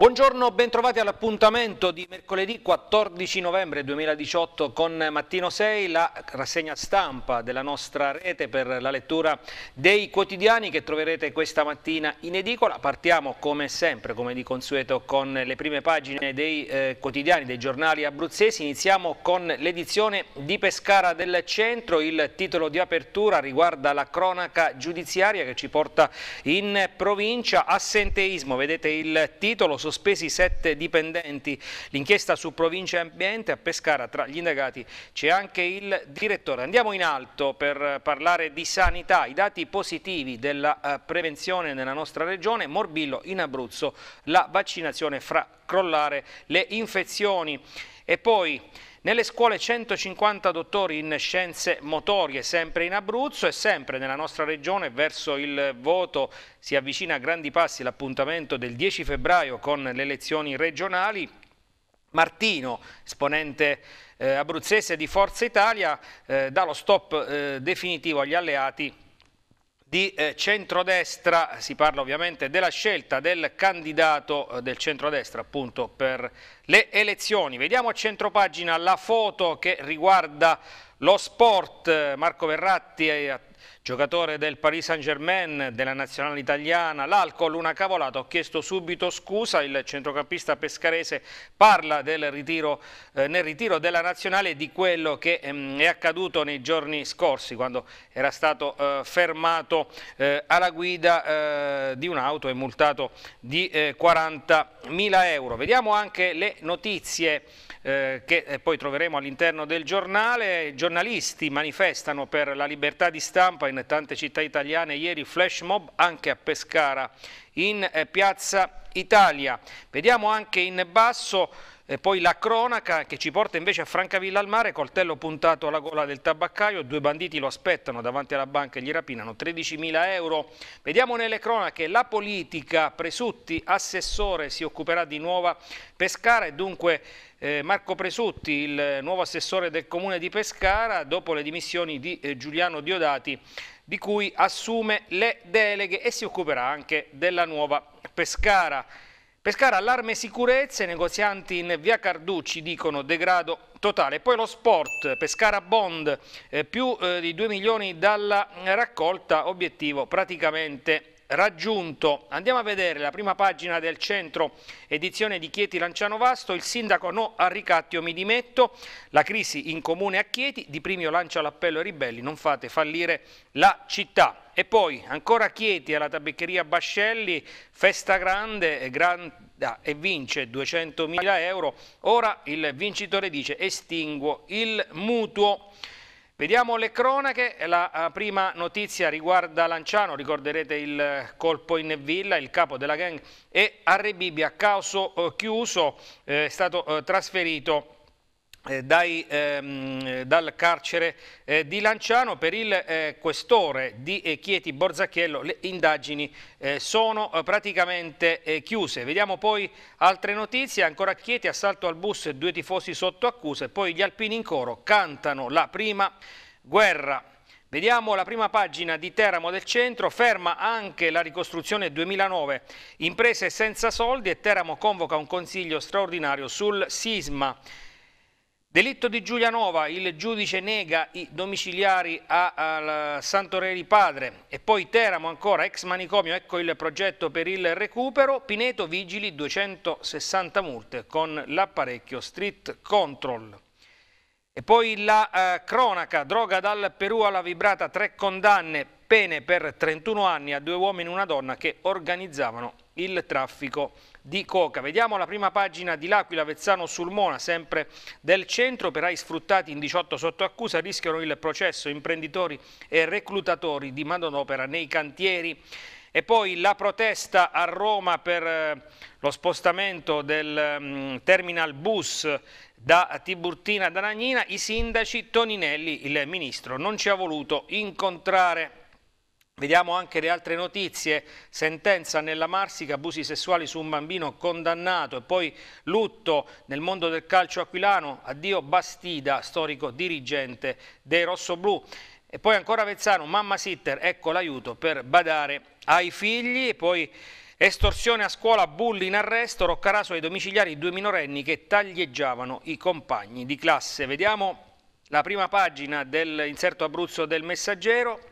Buongiorno, bentrovati all'appuntamento di mercoledì 14 novembre 2018 con Mattino 6, la rassegna stampa della nostra rete per la lettura dei quotidiani che troverete questa mattina in edicola. Partiamo come sempre, come di consueto, con le prime pagine dei eh, quotidiani, dei giornali abruzzesi. Iniziamo con l'edizione di Pescara del Centro. Il titolo di apertura riguarda la cronaca giudiziaria che ci porta in provincia. Assenteismo, vedete il titolo, sospesi sette dipendenti. L'inchiesta su provincia e ambiente a Pescara tra gli indagati c'è anche il direttore. Andiamo in alto per parlare di sanità, i dati positivi della eh, prevenzione nella nostra regione, Morbillo in Abruzzo, la vaccinazione fra crollare le infezioni e poi nelle scuole 150 dottori in scienze motorie, sempre in Abruzzo e sempre nella nostra regione verso il voto si avvicina a grandi passi l'appuntamento del 10 febbraio con le elezioni regionali. Martino, esponente eh, abruzzese di Forza Italia, eh, dà lo stop eh, definitivo agli alleati di eh, centrodestra, si parla ovviamente della scelta del candidato eh, del centrodestra appunto per le elezioni. Vediamo a centropagina la foto che riguarda lo sport, Marco Verratti giocatore del Paris Saint Germain, della nazionale italiana, l'alcol una cavolata, ho chiesto subito scusa, il centrocampista pescarese parla ritiro, eh, nel ritiro della nazionale di quello che ehm, è accaduto nei giorni scorsi quando era stato eh, fermato eh, alla guida eh, di un'auto e multato di 40.000 eh, euro. Vediamo anche le notizie eh, che poi troveremo all'interno del giornale. Giornalisti manifestano per la libertà di stampa in tante città italiane, ieri flash mob anche a Pescara in eh, Piazza Italia. Vediamo anche in basso e poi la cronaca che ci porta invece a Francavilla al mare, coltello puntato alla gola del tabaccaio, due banditi lo aspettano davanti alla banca e gli rapinano 13.000 euro. Vediamo nelle cronache, la politica, Presutti, assessore, si occuperà di nuova Pescara e dunque eh, Marco Presutti, il nuovo assessore del comune di Pescara, dopo le dimissioni di eh, Giuliano Diodati, di cui assume le deleghe e si occuperà anche della nuova Pescara. Pescara allarme sicurezze, negozianti in via Carducci dicono degrado totale. Poi lo sport, Pescara Bond, eh, più eh, di 2 milioni dalla raccolta, obiettivo praticamente raggiunto. Andiamo a vedere la prima pagina del centro, edizione di Chieti Lanciano Vasto, il sindaco no a ricatti o mi dimetto, la crisi in comune a Chieti, Di Primio lancia l'appello ai ribelli, non fate fallire la città. E poi ancora Chieti alla tabaccheria Bascelli, festa grande e, gran, ah, e vince 200.000 euro, ora il vincitore dice estinguo il mutuo. Vediamo le cronache, la eh, prima notizia riguarda Lanciano, ricorderete il colpo in villa, il capo della gang è a Rebibbia, causo eh, chiuso, eh, è stato trasferito eh, dai, ehm, dal carcere eh, di Lanciano per il eh, questore di eh, Chieti Borzacchiello le indagini eh, sono eh, praticamente chiuse. Vediamo poi altre notizie, ancora Chieti, assalto al bus, due tifosi sotto accusa e poi gli alpini in coro cantano la prima guerra. Vediamo la prima pagina di Teramo del Centro, ferma anche la ricostruzione 2009, imprese senza soldi e Teramo convoca un consiglio straordinario sul sisma. Delitto di Giulianova, il giudice nega i domiciliari a, a Santorelli Padre. E poi Teramo ancora, ex manicomio, ecco il progetto per il recupero, Pineto Vigili 260 multe con l'apparecchio Street Control. E poi la eh, cronaca, droga dal Perù alla vibrata, tre condanne, pene per 31 anni a due uomini e una donna che organizzavano il traffico di coca. Vediamo la prima pagina di L'Aquila, Vezzano Sulmona, sempre del centro, operai sfruttati in 18 sotto accusa, rischiano il processo imprenditori e reclutatori di manodopera nei cantieri. E poi la protesta a Roma per eh, lo spostamento del um, terminal bus da Tiburtina ad Anagnina, i sindaci, Toninelli, il ministro, non ci ha voluto incontrare. Vediamo anche le altre notizie, sentenza nella Marsica, abusi sessuali su un bambino condannato e poi lutto nel mondo del calcio aquilano, addio Bastida, storico dirigente dei rossoblù. E poi ancora Vezzano, mamma sitter, ecco l'aiuto per badare ai figli e poi Estorsione a scuola, bulli in arresto, Roccaraso ai domiciliari due minorenni che taglieggiavano i compagni di classe. Vediamo la prima pagina dell'inserto Abruzzo del Messaggero.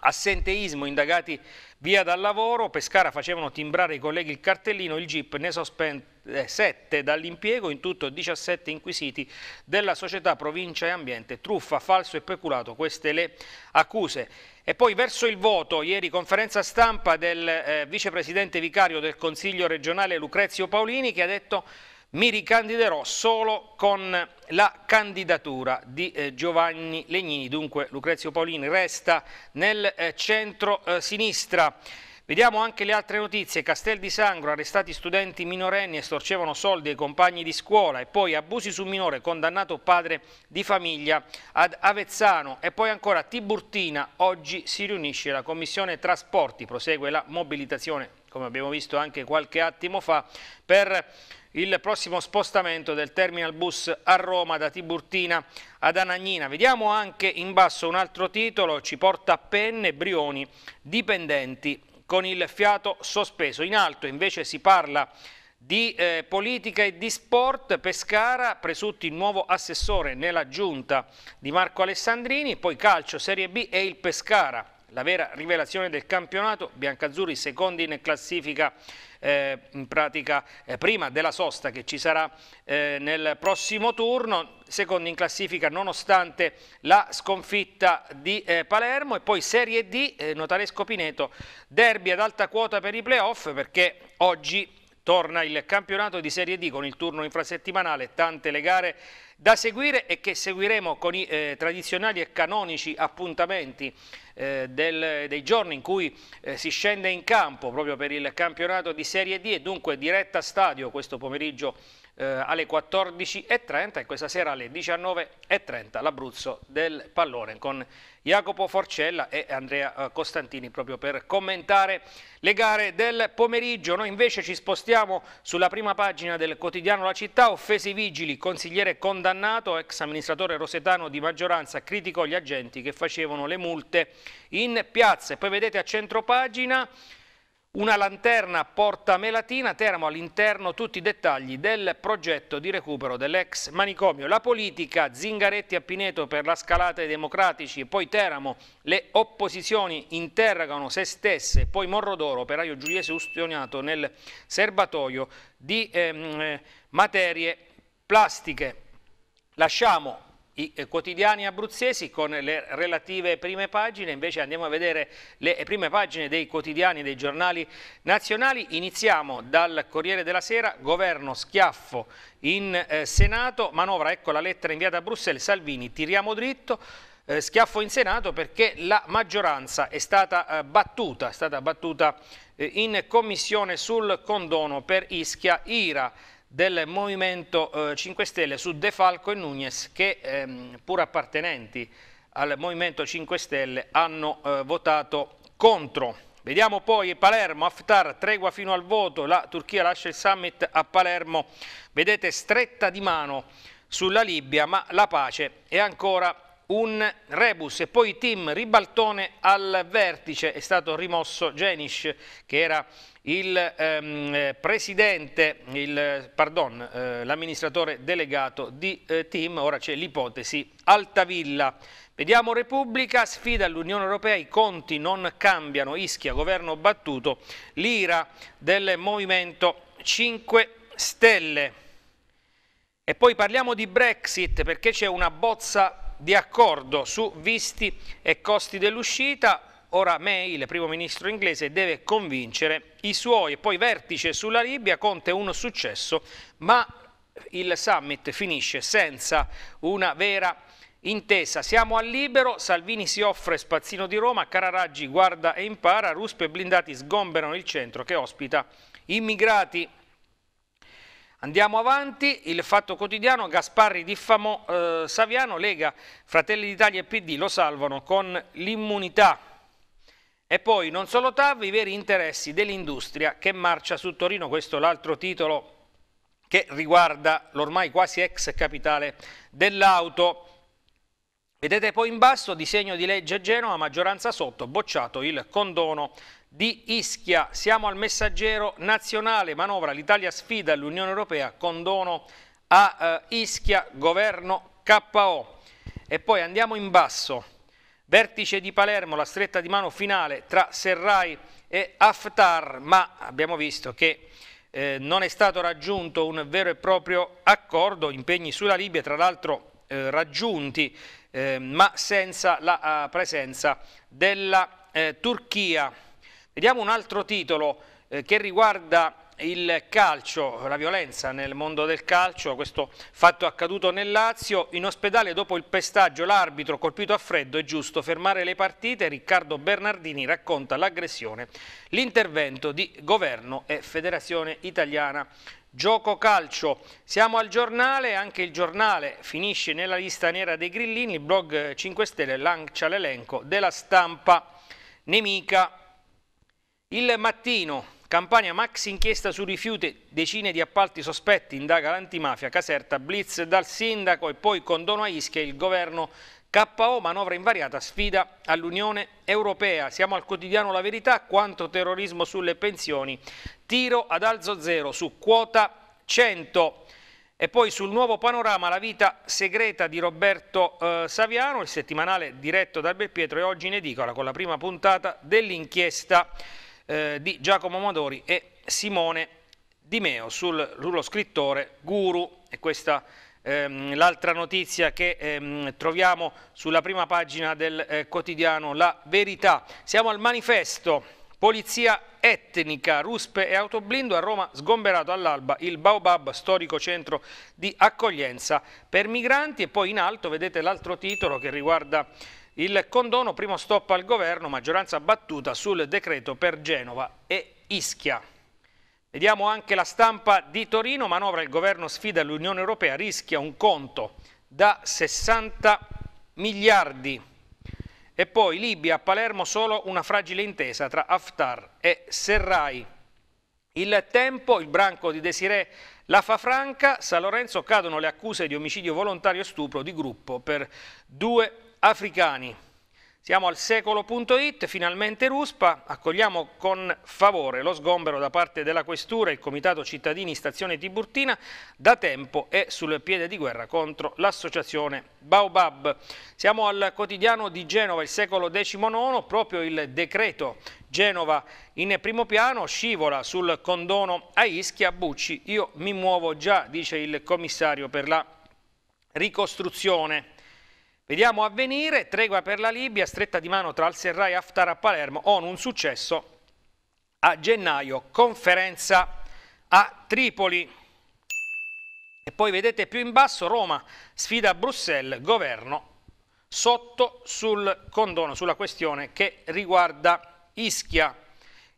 Assenteismo, indagati via dal lavoro, Pescara facevano timbrare i colleghi il cartellino, il GIP ne sospende 7 dall'impiego, in tutto 17 inquisiti della società Provincia e Ambiente, truffa, falso e peculato, queste le accuse. E poi verso il voto, ieri conferenza stampa del eh, vicepresidente vicario del Consiglio regionale Lucrezio Paolini che ha detto mi ricandiderò solo con la candidatura di eh, Giovanni Legnini, dunque Lucrezio Paolini resta nel eh, centro-sinistra. Vediamo anche le altre notizie, Castel di Sangro, arrestati studenti minorenni estorcevano soldi ai compagni di scuola e poi abusi su minore, condannato padre di famiglia ad Avezzano. E poi ancora Tiburtina, oggi si riunisce la Commissione Trasporti, prosegue la mobilitazione, come abbiamo visto anche qualche attimo fa, per il prossimo spostamento del terminal bus a Roma da Tiburtina ad Anagnina. Vediamo anche in basso un altro titolo, ci porta a penne Brioni, dipendenti con il fiato sospeso. In alto invece si parla di eh, politica e di sport, Pescara, Presutti nuovo assessore nella giunta di Marco Alessandrini, poi calcio Serie B e il Pescara, la vera rivelazione del campionato, Biancazzurri secondi in classifica eh, in pratica eh, prima della sosta che ci sarà eh, nel prossimo turno, secondo in classifica nonostante la sconfitta di eh, Palermo e poi Serie D, eh, Notaresco Pineto, derby ad alta quota per i playoff perché oggi torna il campionato di Serie D con il turno infrasettimanale, tante le gare da seguire e che seguiremo con i eh, tradizionali e canonici appuntamenti eh, del, dei giorni in cui eh, si scende in campo proprio per il campionato di Serie D. E dunque diretta stadio questo pomeriggio eh, alle 14.30 e questa sera alle 19.30 l'Abruzzo del pallone con Jacopo Forcella e Andrea eh, Costantini proprio per commentare le gare del pomeriggio. Noi invece ci spostiamo sulla prima pagina del quotidiano La Città, offese i vigili, consigliere condannato, ex amministratore rosetano di maggioranza, criticò gli agenti che facevano le multe in piazza. E poi vedete a centro pagina una lanterna porta melatina, Teramo all'interno tutti i dettagli del progetto di recupero dell'ex manicomio. La politica, Zingaretti a Pineto per la scalata dei democratici, poi Teramo, le opposizioni interrogano se stesse, poi Morrodoro, operaio giuliese ustionato nel serbatoio di ehm, materie plastiche. Lasciamo i eh, quotidiani abruzzesi con le relative prime pagine, invece andiamo a vedere le prime pagine dei quotidiani dei giornali nazionali. Iniziamo dal Corriere della Sera, governo schiaffo in eh, Senato, manovra, ecco la lettera inviata a Bruxelles, Salvini, tiriamo dritto, eh, schiaffo in Senato perché la maggioranza è stata eh, battuta, è stata battuta eh, in commissione sul condono per Ischia, Ira, del Movimento eh, 5 Stelle su De Falco e Nunez che ehm, pur appartenenti al Movimento 5 Stelle hanno eh, votato contro. Vediamo poi Palermo, Haftar, tregua fino al voto, la Turchia lascia il summit a Palermo, vedete stretta di mano sulla Libia ma la pace è ancora un rebus e poi team ribaltone al vertice è stato rimosso Genish che era il ehm, presidente, eh, l'amministratore delegato di eh, team, ora c'è l'ipotesi Altavilla. Vediamo Repubblica, sfida all'Unione Europea, i conti non cambiano, Ischia, governo battuto, l'ira del Movimento 5 Stelle. E poi parliamo di Brexit perché c'è una bozza di accordo su visti e costi dell'uscita, Ora May, il primo ministro inglese, deve convincere i suoi poi vertice sulla Libia, Conte un successo, ma il summit finisce senza una vera intesa. Siamo al libero, Salvini si offre spazzino di Roma, Cararaggi guarda e impara, Ruspe e blindati sgomberano il centro che ospita immigrati. Andiamo avanti, il fatto quotidiano, Gasparri diffamò eh, Saviano, Lega, Fratelli d'Italia e PD lo salvano con l'immunità. E poi non solo TAV, i veri interessi dell'industria che marcia su Torino, questo è l'altro titolo che riguarda l'ormai quasi ex capitale dell'auto. Vedete poi in basso disegno di legge Genova, maggioranza sotto, bocciato il condono di Ischia. Siamo al messaggero nazionale, manovra l'Italia sfida l'Unione Europea, condono a eh, Ischia, governo KO. E poi andiamo in basso, vertice di Palermo, la stretta di mano finale tra Serrai e Haftar, ma abbiamo visto che eh, non è stato raggiunto un vero e proprio accordo, impegni sulla Libia, tra l'altro eh, raggiunti eh, ma senza la uh, presenza della eh, Turchia. Vediamo un altro titolo eh, che riguarda il calcio, la violenza nel mondo del calcio, questo fatto accaduto nel Lazio, in ospedale dopo il pestaggio l'arbitro colpito a freddo è giusto fermare le partite, Riccardo Bernardini racconta l'aggressione, l'intervento di governo e federazione italiana. Gioco calcio, siamo al giornale, anche il giornale finisce nella lista nera dei grillini, il blog 5 Stelle lancia l'elenco della stampa nemica. Il mattino, campagna Max inchiesta su rifiuti, decine di appalti sospetti, indaga l'antimafia, Caserta, blitz dal sindaco e poi condono a Ischia, il governo KO, manovra invariata, sfida all'Unione Europea. Siamo al quotidiano La Verità, quanto terrorismo sulle pensioni, tiro ad alzo zero su quota 100. E poi sul nuovo panorama la vita segreta di Roberto eh, Saviano, il settimanale diretto da Belpietro e oggi in edicola con la prima puntata dell'inchiesta eh, di Giacomo Modori e Simone Di Meo sullo scrittore Guru. E questa ehm, l'altra notizia che ehm, troviamo sulla prima pagina del eh, quotidiano La Verità. Siamo al manifesto. Polizia etnica, ruspe e autoblindo a Roma sgomberato all'alba il Baobab, storico centro di accoglienza per migranti. E poi in alto vedete l'altro titolo che riguarda il condono, primo stop al governo, maggioranza battuta sul decreto per Genova e Ischia. Vediamo anche la stampa di Torino, manovra il governo sfida l'Unione Europea, rischia un conto da 60 miliardi. E poi Libia Palermo solo una fragile intesa tra Haftar e Serrai. Il tempo, il branco di Desiree la fa franca, San Lorenzo cadono le accuse di omicidio volontario e stupro di gruppo per due africani. Siamo al secolo.it, finalmente Ruspa, accogliamo con favore lo sgombero da parte della Questura il Comitato Cittadini Stazione Tiburtina da tempo è sul piede di guerra contro l'associazione Baobab. Siamo al quotidiano di Genova, il secolo XIX, proprio il decreto Genova in primo piano scivola sul condono a Ischia, Bucci, io mi muovo già, dice il commissario per la ricostruzione. Vediamo avvenire, tregua per la Libia, stretta di mano tra al-Serraj e Haftar a Palermo, ONU un successo a gennaio, conferenza a Tripoli. E poi vedete più in basso Roma sfida Bruxelles, governo sotto sul condono, sulla questione che riguarda Ischia.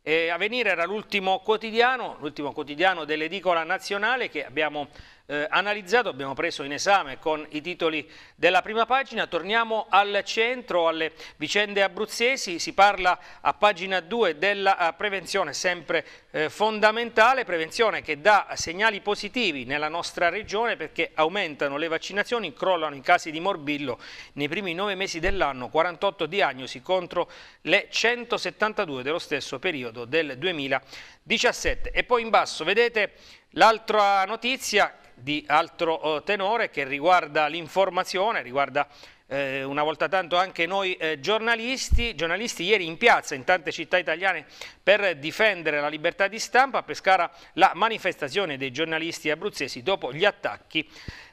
E Avenire era l'ultimo quotidiano, l'ultimo quotidiano dell'edicola nazionale che abbiamo eh, analizzato, abbiamo preso in esame con i titoli della prima pagina. Torniamo al centro, alle vicende abruzzesi, si parla a pagina 2 della eh, prevenzione, sempre eh, fondamentale, prevenzione che dà segnali positivi nella nostra regione perché aumentano le vaccinazioni, crollano i casi di morbillo nei primi nove mesi dell'anno, 48 diagnosi contro le 172 dello stesso periodo del 2017. E poi in basso vedete l'altra notizia di altro eh, tenore che riguarda l'informazione, riguarda eh, una volta tanto anche noi eh, giornalisti, giornalisti ieri in piazza in tante città italiane per difendere la libertà di stampa, a Pescara la manifestazione dei giornalisti abruzzesi dopo gli attacchi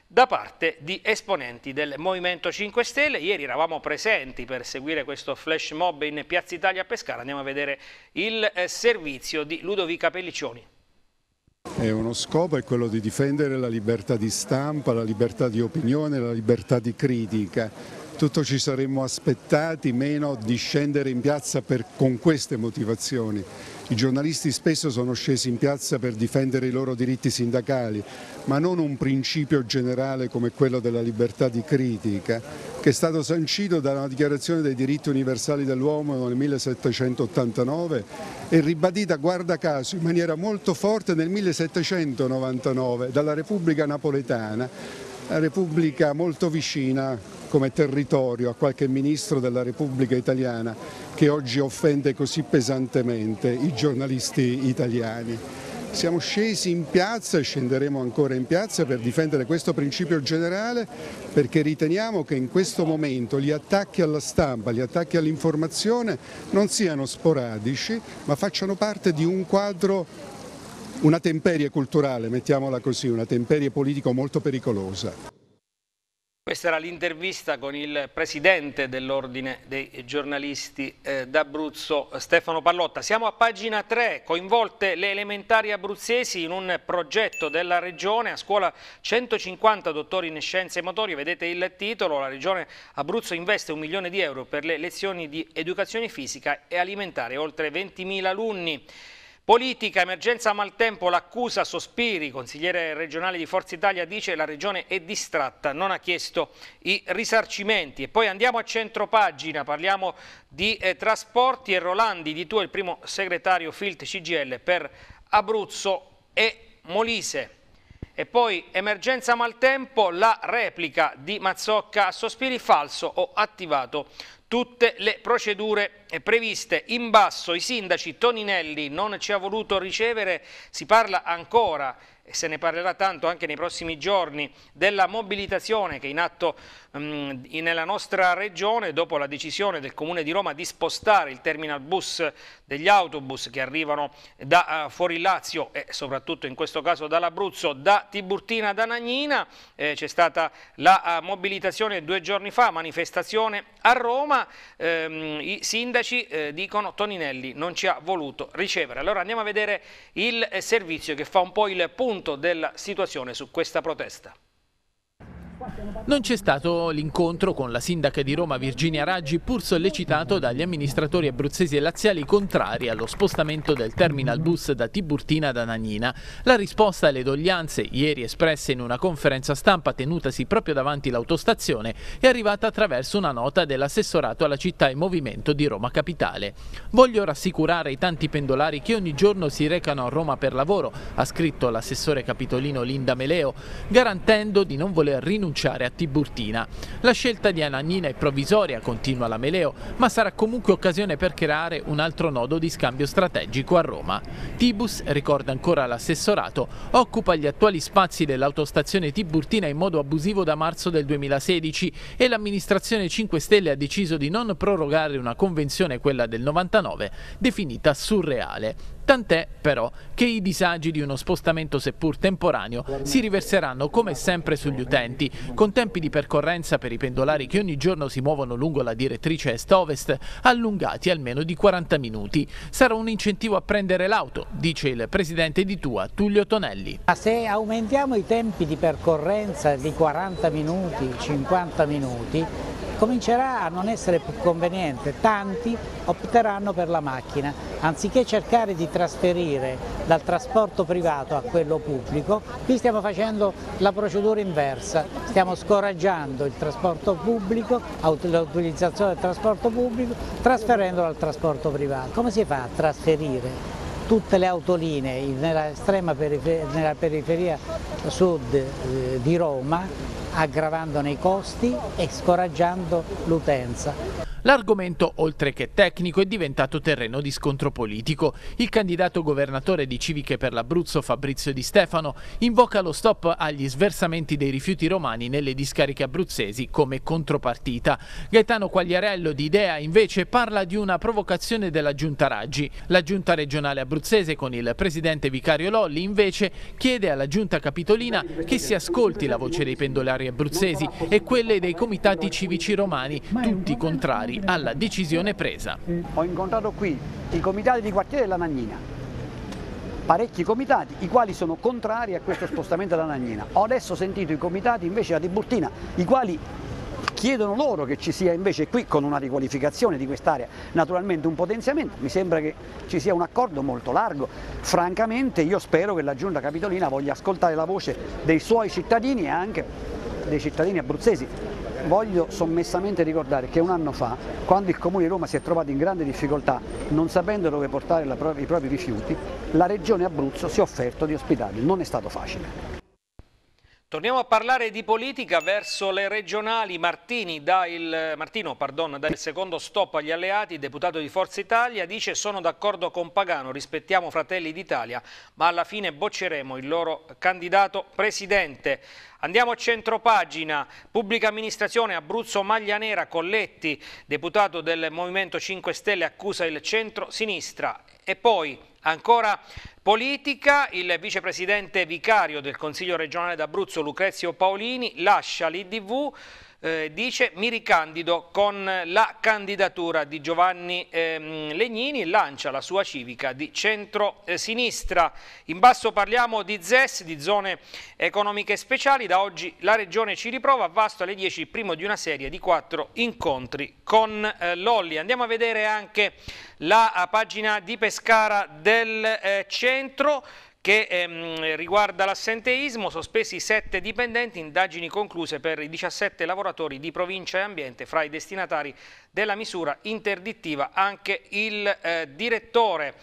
da parte di esponenti del Movimento 5 Stelle. Ieri eravamo presenti per seguire questo flash mob in Piazza Italia a Pescara, andiamo a vedere il eh, servizio di Ludovica Pelliccioni. È uno scopo è quello di difendere la libertà di stampa, la libertà di opinione, la libertà di critica. Tutto ci saremmo aspettati meno di scendere in piazza per, con queste motivazioni. I giornalisti spesso sono scesi in piazza per difendere i loro diritti sindacali, ma non un principio generale come quello della libertà di critica, che è stato sancito dalla Dichiarazione dei diritti universali dell'uomo nel 1789 e ribadita, guarda caso, in maniera molto forte nel 1799 dalla Repubblica Napoletana, la Repubblica molto vicina come territorio a qualche ministro della Repubblica Italiana che oggi offende così pesantemente i giornalisti italiani. Siamo scesi in piazza e scenderemo ancora in piazza per difendere questo principio generale perché riteniamo che in questo momento gli attacchi alla stampa, gli attacchi all'informazione non siano sporadici ma facciano parte di un quadro, una temperie culturale, mettiamola così, una temperie politico molto pericolosa. Questa era l'intervista con il presidente dell'Ordine dei giornalisti eh, d'Abruzzo, Stefano Pallotta. Siamo a pagina 3, coinvolte le elementari abruzzesi in un progetto della Regione, a scuola 150 dottori in scienze motorie, vedete il titolo, la Regione Abruzzo investe un milione di euro per le lezioni di educazione fisica e alimentare, oltre 20.000 alunni. Politica, emergenza maltempo, l'accusa Sospiri, consigliere regionale di Forza Italia, dice che la regione è distratta, non ha chiesto i risarcimenti. E poi andiamo a centro pagina, parliamo di eh, trasporti e Rolandi di tu è il primo segretario Filt CGL per Abruzzo e Molise. E poi emergenza maltempo, la replica di Mazzocca a Sospiri falso o attivato tutte le procedure previste. In basso i sindaci Toninelli non ci ha voluto ricevere, si parla ancora e se ne parlerà tanto anche nei prossimi giorni, della mobilitazione che è in atto nella nostra regione dopo la decisione del Comune di Roma di spostare il terminal bus degli autobus che arrivano da uh, fuori Lazio e soprattutto in questo caso dall'Abruzzo, da Tiburtina da Nagnina. Eh, C'è stata la uh, mobilitazione due giorni fa, manifestazione a Roma, ehm, i sindaci eh, dicono Toninelli non ci ha voluto ricevere. Allora andiamo a vedere il eh, servizio che fa un po' il punto della situazione su questa protesta. Non c'è stato l'incontro con la sindaca di Roma Virginia Raggi pur sollecitato dagli amministratori abruzzesi e laziali contrari allo spostamento del terminal bus da Tiburtina ad Anagnina. La risposta alle doglianze, ieri espresse in una conferenza stampa tenutasi proprio davanti l'autostazione, è arrivata attraverso una nota dell'assessorato alla città e movimento di Roma Capitale. Voglio rassicurare i tanti pendolari che ogni giorno si recano a Roma per lavoro, ha scritto l'assessore capitolino Linda Meleo, garantendo di non voler rinunciare rinunciare a Tiburtina. La scelta di Anagnina è provvisoria, continua la Meleo, ma sarà comunque occasione per creare un altro nodo di scambio strategico a Roma. Tibus, ricorda ancora l'assessorato, occupa gli attuali spazi dell'autostazione Tiburtina in modo abusivo da marzo del 2016 e l'amministrazione 5 Stelle ha deciso di non prorogare una convenzione, quella del 99, definita surreale. Tant'è però che i disagi di uno spostamento seppur temporaneo si riverseranno come sempre sugli utenti, con tempi di percorrenza per i pendolari che ogni giorno si muovono lungo la direttrice est-ovest allungati almeno di 40 minuti. Sarà un incentivo a prendere l'auto, dice il presidente di Tua, Tullio Tonelli. Se aumentiamo i tempi di percorrenza di 40 minuti, 50 minuti, comincerà a non essere più conveniente, tanti opteranno per la macchina, anziché cercare di trasferire dal trasporto privato a quello pubblico, qui stiamo facendo la procedura inversa, stiamo scoraggiando il trasporto pubblico, l'utilizzazione del trasporto pubblico, trasferendolo al trasporto privato. Come si fa a trasferire tutte le autolinee nella periferia, nella periferia sud eh, di Roma aggravandone i costi e scoraggiando l'utenza. L'argomento, oltre che tecnico, è diventato terreno di scontro politico. Il candidato governatore di Civiche per l'Abruzzo, Fabrizio Di Stefano, invoca lo stop agli sversamenti dei rifiuti romani nelle discariche abruzzesi come contropartita. Gaetano Quagliarello di Idea invece parla di una provocazione della giunta Raggi. La giunta regionale abruzzese con il presidente vicario Lolli invece chiede alla giunta capitolina che si ascolti la voce dei pendolari abruzzesi e quelle dei comitati civici romani, tutti contrari alla decisione presa. Ho incontrato qui i comitati di quartiere della Nagnina, parecchi comitati, i quali sono contrari a questo spostamento della Nagnina. Ho adesso sentito i comitati invece da Tiburtina, i quali chiedono loro che ci sia invece qui con una riqualificazione di quest'area naturalmente un potenziamento, mi sembra che ci sia un accordo molto largo, francamente io spero che la Giunta Capitolina voglia ascoltare la voce dei suoi cittadini e anche dei cittadini abruzzesi Voglio sommessamente ricordare che un anno fa, quando il Comune di Roma si è trovato in grande difficoltà, non sapendo dove portare i propri rifiuti, la Regione Abruzzo si è offerto di ospitarli, non è stato facile. Torniamo a parlare di politica verso le regionali. Martini dà il, Martino pardon, dà il secondo stop agli alleati, deputato di Forza Italia, dice sono d'accordo con Pagano, rispettiamo Fratelli d'Italia, ma alla fine bocceremo il loro candidato presidente. Andiamo a centropagina, pubblica amministrazione Abruzzo Maglia Nera, Colletti, deputato del Movimento 5 Stelle, accusa il centro-sinistra e poi ancora politica, il vicepresidente vicario del Consiglio regionale d'Abruzzo Lucrezio Paolini lascia l'IDV eh, dice mi ricandido con la candidatura di Giovanni ehm, Legnini, lancia la sua civica di centro-sinistra. In basso parliamo di ZES, di zone economiche speciali, da oggi la regione ci riprova, Vasto alle 10 il primo di una serie di quattro incontri con eh, Lolli. Andiamo a vedere anche la pagina di Pescara del eh, centro, che ehm, riguarda l'assenteismo, sospesi sette dipendenti, indagini concluse per i 17 lavoratori di provincia e ambiente, fra i destinatari della misura interdittiva anche il eh, direttore.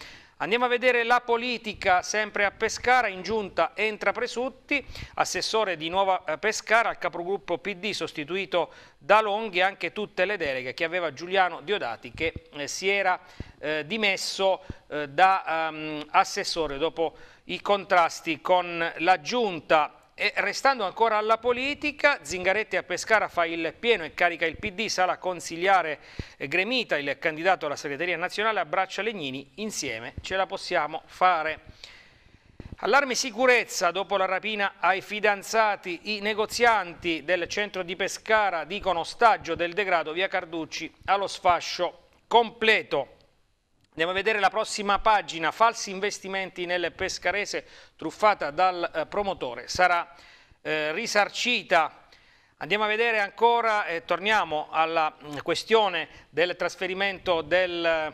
Andiamo a vedere la politica sempre a Pescara, in giunta entra Presutti, assessore di Nuova eh, Pescara, al capogruppo PD sostituito da Longhi, anche tutte le deleghe che aveva Giuliano Diodati che eh, si era eh, dimesso eh, da um, assessore dopo i contrasti con la Giunta. E restando ancora alla politica, Zingaretti a Pescara fa il pieno e carica il PD, sala consigliare Gremita, il candidato alla segreteria nazionale, abbraccia Legnini, insieme ce la possiamo fare. Allarme sicurezza dopo la rapina ai fidanzati, i negozianti del centro di Pescara dicono ostaggio del degrado via Carducci allo sfascio completo. Andiamo a vedere la prossima pagina, falsi investimenti nel pescarese truffata dal eh, promotore, sarà eh, risarcita. Andiamo a vedere ancora, eh, torniamo alla mm, questione del trasferimento del,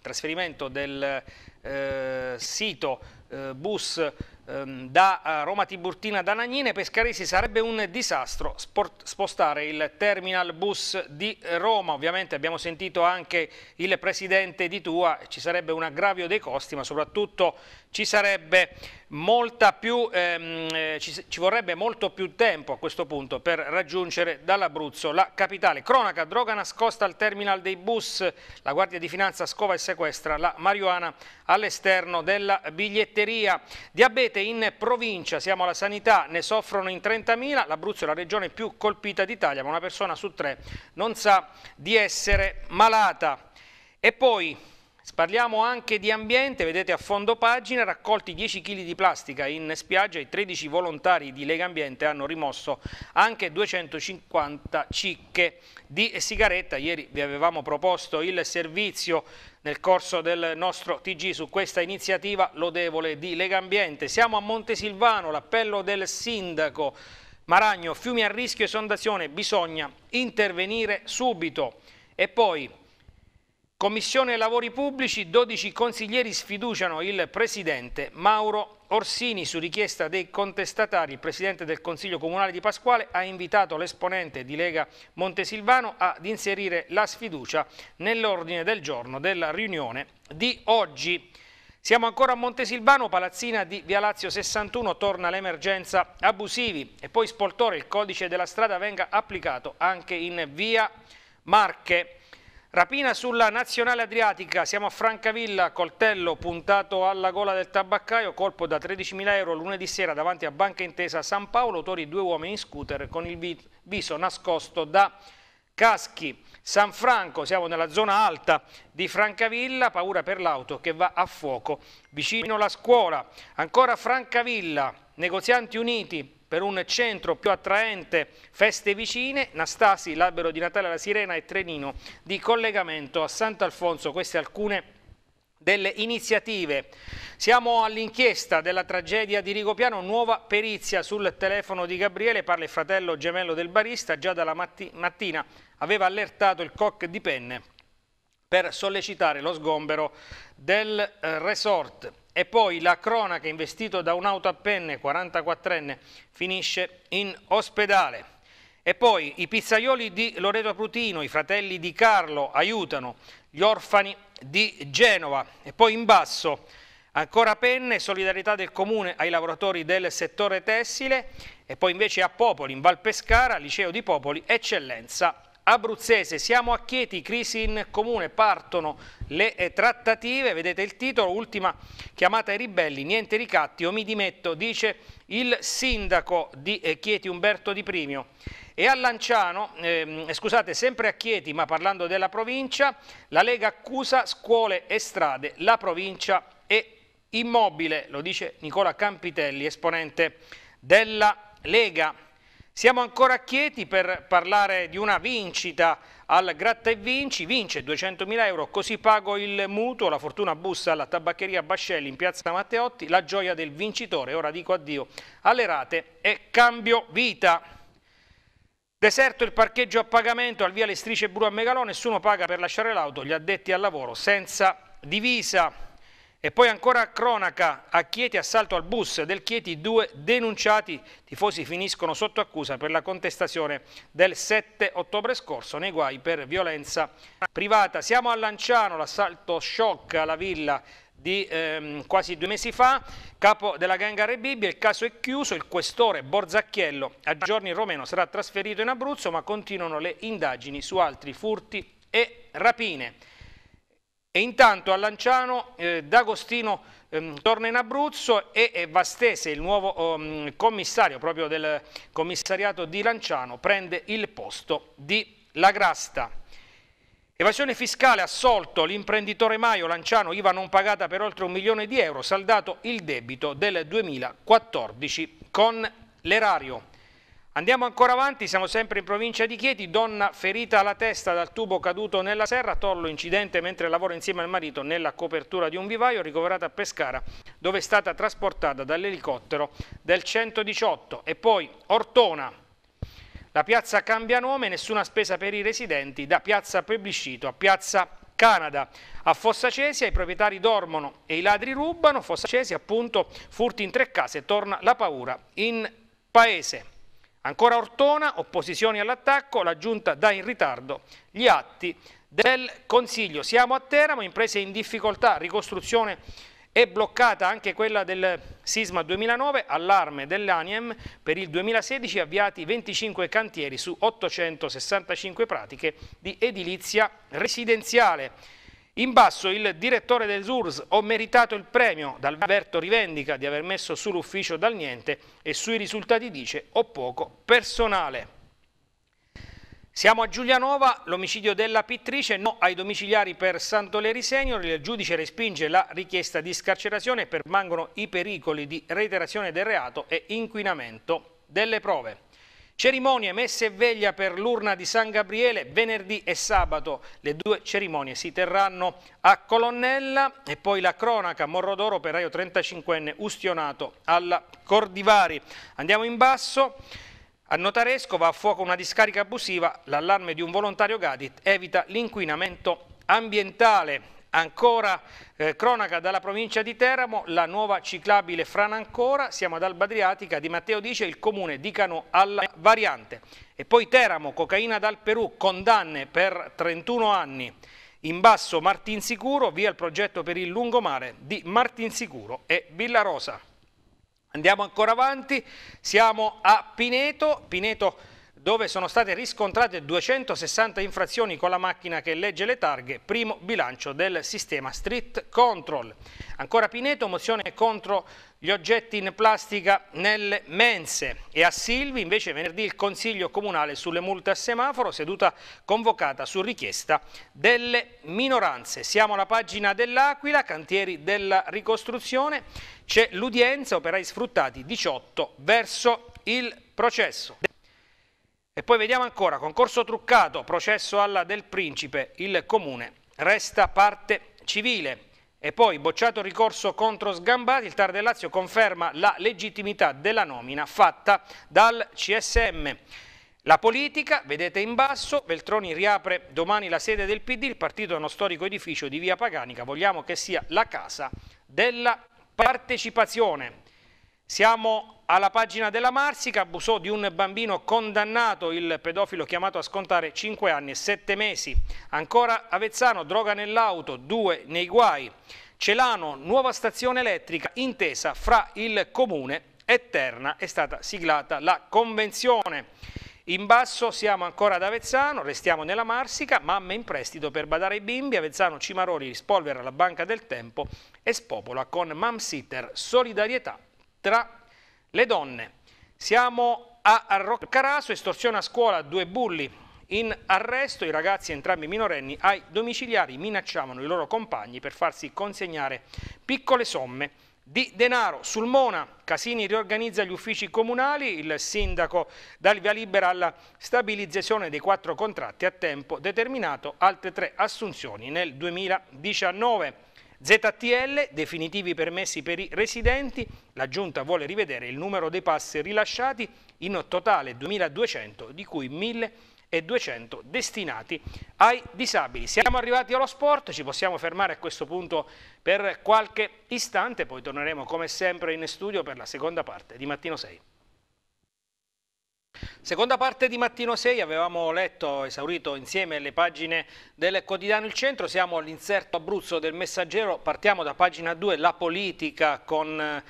trasferimento del eh, sito eh, bus da eh, Roma Tiburtina da Nagnine Pescaresi sarebbe un disastro spostare il terminal bus di Roma. Ovviamente abbiamo sentito anche il presidente di Tua ci sarebbe un aggravio dei costi ma soprattutto ci sarebbe più ehm, eh, ci, ci, vorrebbe molto più tempo a questo punto per raggiungere dall'Abruzzo la capitale. Cronaca droga nascosta al terminal dei bus. La Guardia di Finanza scova e sequestra la marijuana all'esterno della biglietteria. Diabete in provincia, siamo alla sanità, ne soffrono in 30.000, l'Abruzzo è la regione più colpita d'Italia, ma una persona su tre non sa di essere malata. E poi Parliamo anche di ambiente, vedete a fondo pagina, raccolti 10 kg di plastica in spiaggia, i 13 volontari di Lega Ambiente hanno rimosso anche 250 cicche di sigaretta. Ieri vi avevamo proposto il servizio nel corso del nostro TG su questa iniziativa lodevole di Lega Ambiente. Siamo a Montesilvano, l'appello del sindaco Maragno, fiumi a rischio esondazione, bisogna intervenire subito. E poi Commissione Lavori Pubblici, 12 consiglieri sfiduciano il Presidente Mauro Orsini su richiesta dei contestatari. Il Presidente del Consiglio Comunale di Pasquale ha invitato l'esponente di Lega Montesilvano ad inserire la sfiducia nell'ordine del giorno della riunione di oggi. Siamo ancora a Montesilvano, palazzina di Via Lazio 61, torna l'emergenza abusivi e poi spoltore il codice della strada venga applicato anche in Via Marche. Rapina sulla nazionale adriatica, siamo a Francavilla, coltello puntato alla gola del tabaccaio, colpo da 13.000 euro lunedì sera davanti a Banca Intesa San Paolo, autori due uomini in scooter con il viso nascosto da caschi. San Franco, siamo nella zona alta di Francavilla, paura per l'auto che va a fuoco vicino alla scuola. Ancora Francavilla, negozianti uniti, per un centro più attraente, feste vicine, Nastasi, l'albero di Natale alla Sirena e Trenino di collegamento a Sant'Alfonso, queste alcune delle iniziative. Siamo all'inchiesta della tragedia di Rigopiano, nuova perizia sul telefono di Gabriele, parla il fratello gemello del barista, già dalla matti mattina aveva allertato il cock di penne per sollecitare lo sgombero del eh, resort. E poi la cronaca investito da un'auto a penne, 44enne, finisce in ospedale. E poi i pizzaioli di Loreto Prutino, i fratelli di Carlo, aiutano gli orfani di Genova. E poi in basso Ancora penne, solidarietà del comune ai lavoratori del settore tessile e poi invece a Popoli, in Val Pescara, Liceo di Popoli, eccellenza abruzzese. Siamo a Chieti, crisi in comune, partono le eh, trattative, vedete il titolo, ultima chiamata ai ribelli, niente ricatti o mi dimetto, dice il sindaco di eh, Chieti Umberto Di Primio. E a Lanciano, ehm, scusate, sempre a Chieti, ma parlando della provincia, la Lega accusa scuole e strade, la provincia è immobile, lo dice Nicola Campitelli, esponente della Lega. Siamo ancora quieti per parlare di una vincita al Gratta e Vinci, vince 200.000 euro, così pago il mutuo, la fortuna bussa alla tabaccheria Bascelli in piazza Matteotti, la gioia del vincitore, ora dico addio alle rate e cambio vita. Deserto il parcheggio a pagamento al via Lestrice Bru a Megalò, nessuno paga per lasciare l'auto, gli addetti al lavoro senza divisa. E poi ancora cronaca, a Chieti assalto al bus del Chieti, due denunciati, tifosi finiscono sotto accusa per la contestazione del 7 ottobre scorso nei guai per violenza privata. Siamo a Lanciano, l'assalto shock alla villa di ehm, quasi due mesi fa, capo della gang Bibbia, il caso è chiuso, il questore Borzacchiello a giorni romeno sarà trasferito in Abruzzo ma continuano le indagini su altri furti e rapine. E intanto a Lanciano eh, D'Agostino eh, torna in Abruzzo e, Vastese, il nuovo um, commissario proprio del commissariato di Lanciano, prende il posto di Lagrasta. Evasione fiscale, assolto l'imprenditore Maio Lanciano, IVA non pagata per oltre un milione di euro, saldato il debito del 2014 con l'erario. Andiamo ancora avanti, siamo sempre in provincia di Chieti, donna ferita alla testa dal tubo caduto nella serra, Tollo incidente mentre lavora insieme al marito nella copertura di un vivaio, ricoverata a Pescara dove è stata trasportata dall'elicottero del 118 e poi Ortona, la piazza cambia nome, nessuna spesa per i residenti, da piazza Plebiscito a piazza Canada. A Fossa Cesia i proprietari dormono e i ladri rubano, Fossa Cesia appunto furti in tre case, torna la paura in paese. Ancora Ortona, opposizioni all'attacco, la Giunta dà in ritardo gli atti del Consiglio. Siamo a Teramo, imprese in difficoltà, ricostruzione è bloccata anche quella del sisma 2009, allarme dell'ANIEM per il 2016 avviati 25 cantieri su 865 pratiche di edilizia residenziale. In basso il direttore del SURS, ho meritato il premio, Dalberto rivendica di aver messo sull'ufficio dal niente e sui risultati dice ho poco personale. Siamo a Giulianova, l'omicidio della pittrice, no ai domiciliari per Santoleri Senior, il giudice respinge la richiesta di scarcerazione permangono i pericoli di reiterazione del reato e inquinamento delle prove. Cerimonie, messe e veglia per l'urna di San Gabriele venerdì e sabato. Le due cerimonie si terranno a Colonnella e poi la cronaca Morrodoro, operaio 35enne ustionato alla Cordivari. Andiamo in basso. A Notaresco va a fuoco una discarica abusiva, l'allarme di un volontario Gadit evita l'inquinamento ambientale. Ancora eh, cronaca dalla provincia di Teramo, la nuova ciclabile Franancora, siamo ad Alba Adriatica, Di Matteo dice il comune di Cano alla variante. E poi Teramo, cocaina dal Perù, condanne per 31 anni. In basso Martinsicuro, via il progetto per il lungomare di Martinsicuro e Villarosa. Andiamo ancora avanti, siamo a Pineto, Pineto dove sono state riscontrate 260 infrazioni con la macchina che legge le targhe, primo bilancio del sistema Street Control. Ancora Pineto, mozione contro gli oggetti in plastica nelle mense e a Silvi invece venerdì il Consiglio Comunale sulle multe a semaforo, seduta convocata su richiesta delle minoranze. Siamo alla pagina dell'Aquila, cantieri della ricostruzione, c'è l'udienza, operai sfruttati 18 verso il processo. E poi vediamo ancora, concorso truccato, processo alla del Principe, il Comune resta parte civile. E poi bocciato ricorso contro Sgambati, il TAR del Lazio conferma la legittimità della nomina fatta dal CSM. La politica, vedete in basso, Veltroni riapre domani la sede del PD, il partito è uno storico edificio di via Paganica, vogliamo che sia la casa della partecipazione. Siamo alla pagina della Marsica, abusò di un bambino condannato, il pedofilo chiamato a scontare 5 anni e 7 mesi. Ancora Avezzano, droga nell'auto, due nei guai. Celano, nuova stazione elettrica, intesa fra il Comune e Terna, è stata siglata la convenzione. In basso siamo ancora ad Avezzano, restiamo nella Marsica, mamme in prestito per badare ai bimbi, Avezzano Cimaroli rispolvera la Banca del Tempo e spopola con Mam Sitter solidarietà tra le donne. Siamo a Roccaraso, estorsione a scuola, due bulli in arresto, i ragazzi entrambi minorenni ai domiciliari minacciavano i loro compagni per farsi consegnare piccole somme di denaro. Sul Mona, Casini riorganizza gli uffici comunali, il sindaco dà il via libera alla stabilizzazione dei quattro contratti a tempo determinato, altre tre assunzioni nel 2019. ZTL, definitivi permessi per i residenti, la Giunta vuole rivedere il numero dei passi rilasciati, in totale 2200, di cui 1000 e 200 destinati ai disabili. Siamo arrivati allo sport, ci possiamo fermare a questo punto per qualche istante, poi torneremo come sempre in studio per la seconda parte di Mattino 6. Seconda parte di Mattino 6, avevamo letto, esaurito insieme le pagine del quotidiano Il Centro, siamo all'inserto Abruzzo del Messaggero, partiamo da pagina 2, la politica con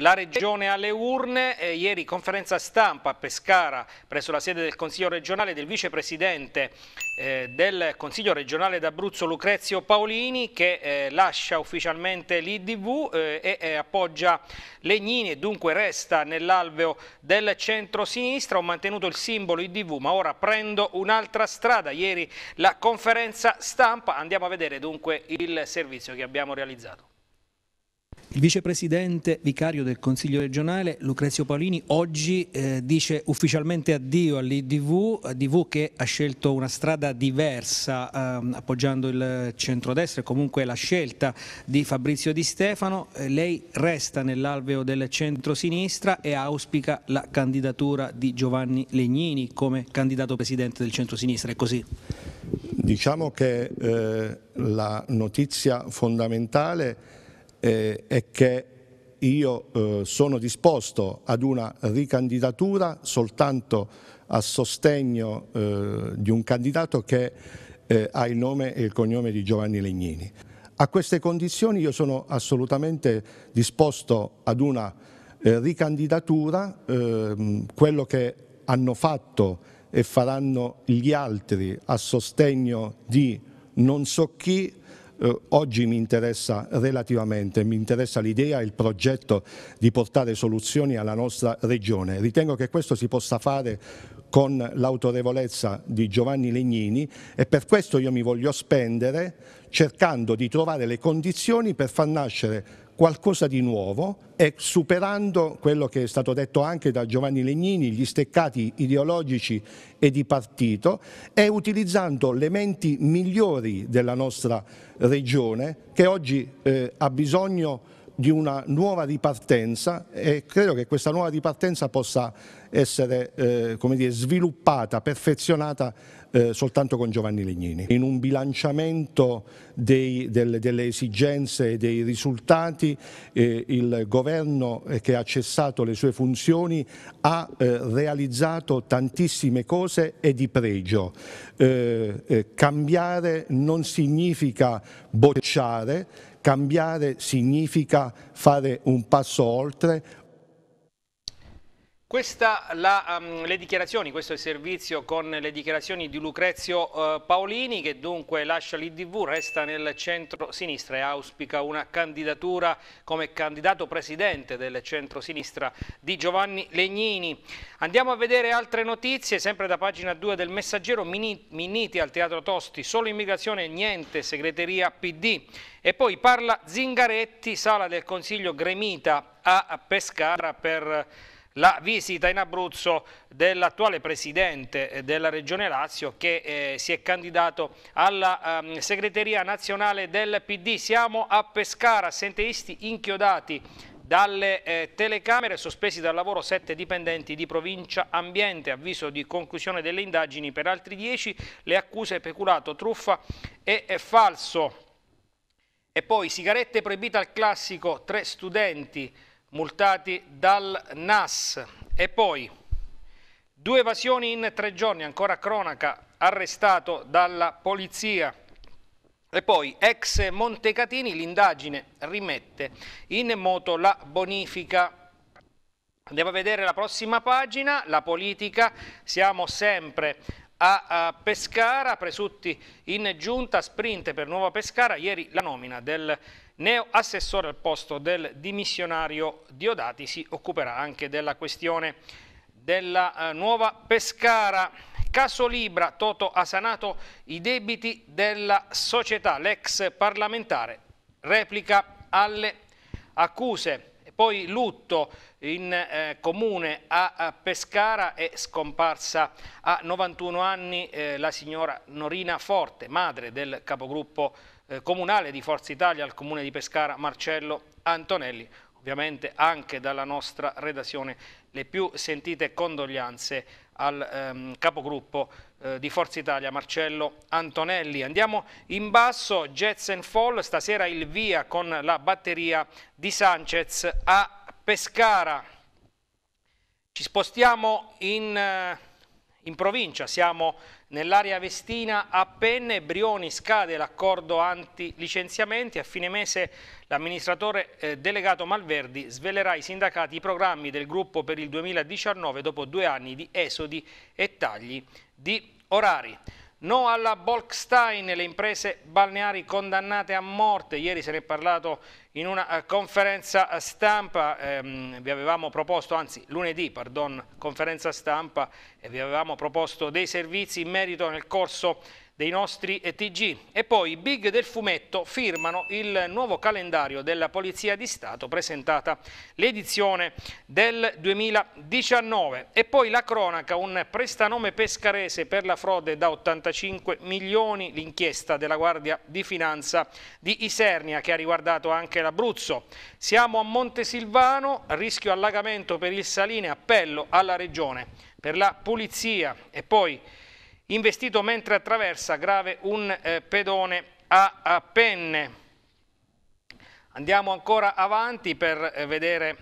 la regione alle urne, eh, ieri conferenza stampa a Pescara presso la sede del Consiglio regionale del vicepresidente eh, del Consiglio regionale d'Abruzzo Lucrezio Paolini che eh, lascia ufficialmente l'IDV eh, e appoggia Legnini e dunque resta nell'alveo del centro-sinistra. Ho mantenuto il simbolo IDV ma ora prendo un'altra strada. Ieri la conferenza stampa, andiamo a vedere dunque il servizio che abbiamo realizzato. Il vicepresidente vicario del Consiglio regionale Lucrezio Paolini oggi eh, dice ufficialmente addio all'IDV, ADV che ha scelto una strada diversa eh, appoggiando il centrodestra e comunque la scelta di Fabrizio Di Stefano. Eh, lei resta nell'alveo del centrosinistra e auspica la candidatura di Giovanni Legnini come candidato presidente del centrosinistra, è così? Diciamo che eh, la notizia fondamentale eh, è che io eh, sono disposto ad una ricandidatura soltanto a sostegno eh, di un candidato che eh, ha il nome e il cognome di Giovanni Legnini. A queste condizioni io sono assolutamente disposto ad una eh, ricandidatura, ehm, quello che hanno fatto e faranno gli altri a sostegno di non so chi eh, oggi mi interessa relativamente, mi interessa l'idea e il progetto di portare soluzioni alla nostra regione. Ritengo che questo si possa fare con l'autorevolezza di Giovanni Legnini e per questo io mi voglio spendere cercando di trovare le condizioni per far nascere qualcosa di nuovo e superando quello che è stato detto anche da Giovanni Legnini, gli steccati ideologici e di partito e utilizzando elementi migliori della nostra regione che oggi eh, ha bisogno di una nuova ripartenza e credo che questa nuova ripartenza possa essere eh, dire, sviluppata, perfezionata eh, soltanto con Giovanni Legnini. In un bilanciamento dei, delle, delle, esigenze e dei risultati eh, il governo eh, che ha cessato le sue funzioni ha eh, realizzato tantissime cose e di pregio. Eh, cambiare non significa bocciare, cambiare significa fare un passo oltre, questa, la, um, le dichiarazioni, questo è il servizio con le dichiarazioni di Lucrezio uh, Paolini che dunque lascia l'IDV, resta nel centro-sinistra e auspica una candidatura come candidato presidente del centro-sinistra di Giovanni Legnini. Andiamo a vedere altre notizie, sempre da pagina 2 del Messaggero, Minniti al Teatro Tosti, solo immigrazione niente, segreteria PD. E poi parla Zingaretti, sala del Consiglio Gremita a Pescara per la visita in Abruzzo dell'attuale presidente della Regione Lazio che eh, si è candidato alla um, segreteria nazionale del PD. Siamo a Pescara, assenteisti inchiodati dalle eh, telecamere, sospesi dal lavoro sette dipendenti di provincia ambiente, avviso di conclusione delle indagini per altri dieci, le accuse peculato, truffa e eh, falso. E poi sigarette proibite al classico, tre studenti multati dal NAS. E poi due evasioni in tre giorni, ancora cronaca, arrestato dalla polizia. E poi ex Montecatini, l'indagine rimette in moto la bonifica. Andiamo a vedere la prossima pagina, la politica, siamo sempre a, Pescara, Presutti in giunta, sprint per Nuova Pescara, ieri la nomina del neo assessore al posto del dimissionario Diodati si occuperà anche della questione della uh, Nuova Pescara. Caso Libra, Toto ha sanato i debiti della società, l'ex parlamentare replica alle accuse. E poi lutto in eh, comune a, a, Pescara è scomparsa a 91 anni eh, la signora Norina Forte, madre del capogruppo eh, comunale di Forza Italia al comune di Pescara Marcello Antonelli. Ovviamente anche dalla nostra redazione le più sentite condoglianze al ehm, capogruppo eh, di Forza Italia Marcello Antonelli. Andiamo in basso, Jets and Fall, stasera il via con la batteria di Sanchez a Pescara. Ci spostiamo in, eh, in provincia, siamo nell'area vestina a Penne, Brioni scade l'accordo anti-licenziamenti, a fine mese l'amministratore eh, delegato Malverdi svelerà ai sindacati i programmi del gruppo per il 2019 dopo due anni di esodi e tagli di orari. No alla Bolkstein, le imprese balneari condannate a morte. Ieri se ne è parlato in una eh, conferenza stampa, ehm, vi avevamo proposto, anzi lunedì, pardon, conferenza stampa, e vi avevamo proposto dei servizi in merito nel corso dei nostri TG. E poi i big del fumetto firmano il nuovo calendario della Polizia di Stato, presentata l'edizione del 2019. E poi la cronaca, un prestanome pescarese per la frode da 85 milioni, l'inchiesta della Guardia di Finanza di Isernia che ha riguardato anche l'Abruzzo. Siamo a Montesilvano, rischio allagamento per il Saline, appello alla Regione per la pulizia e poi investito mentre attraversa grave un eh, pedone a, a, penne. Andiamo ancora avanti per eh, vedere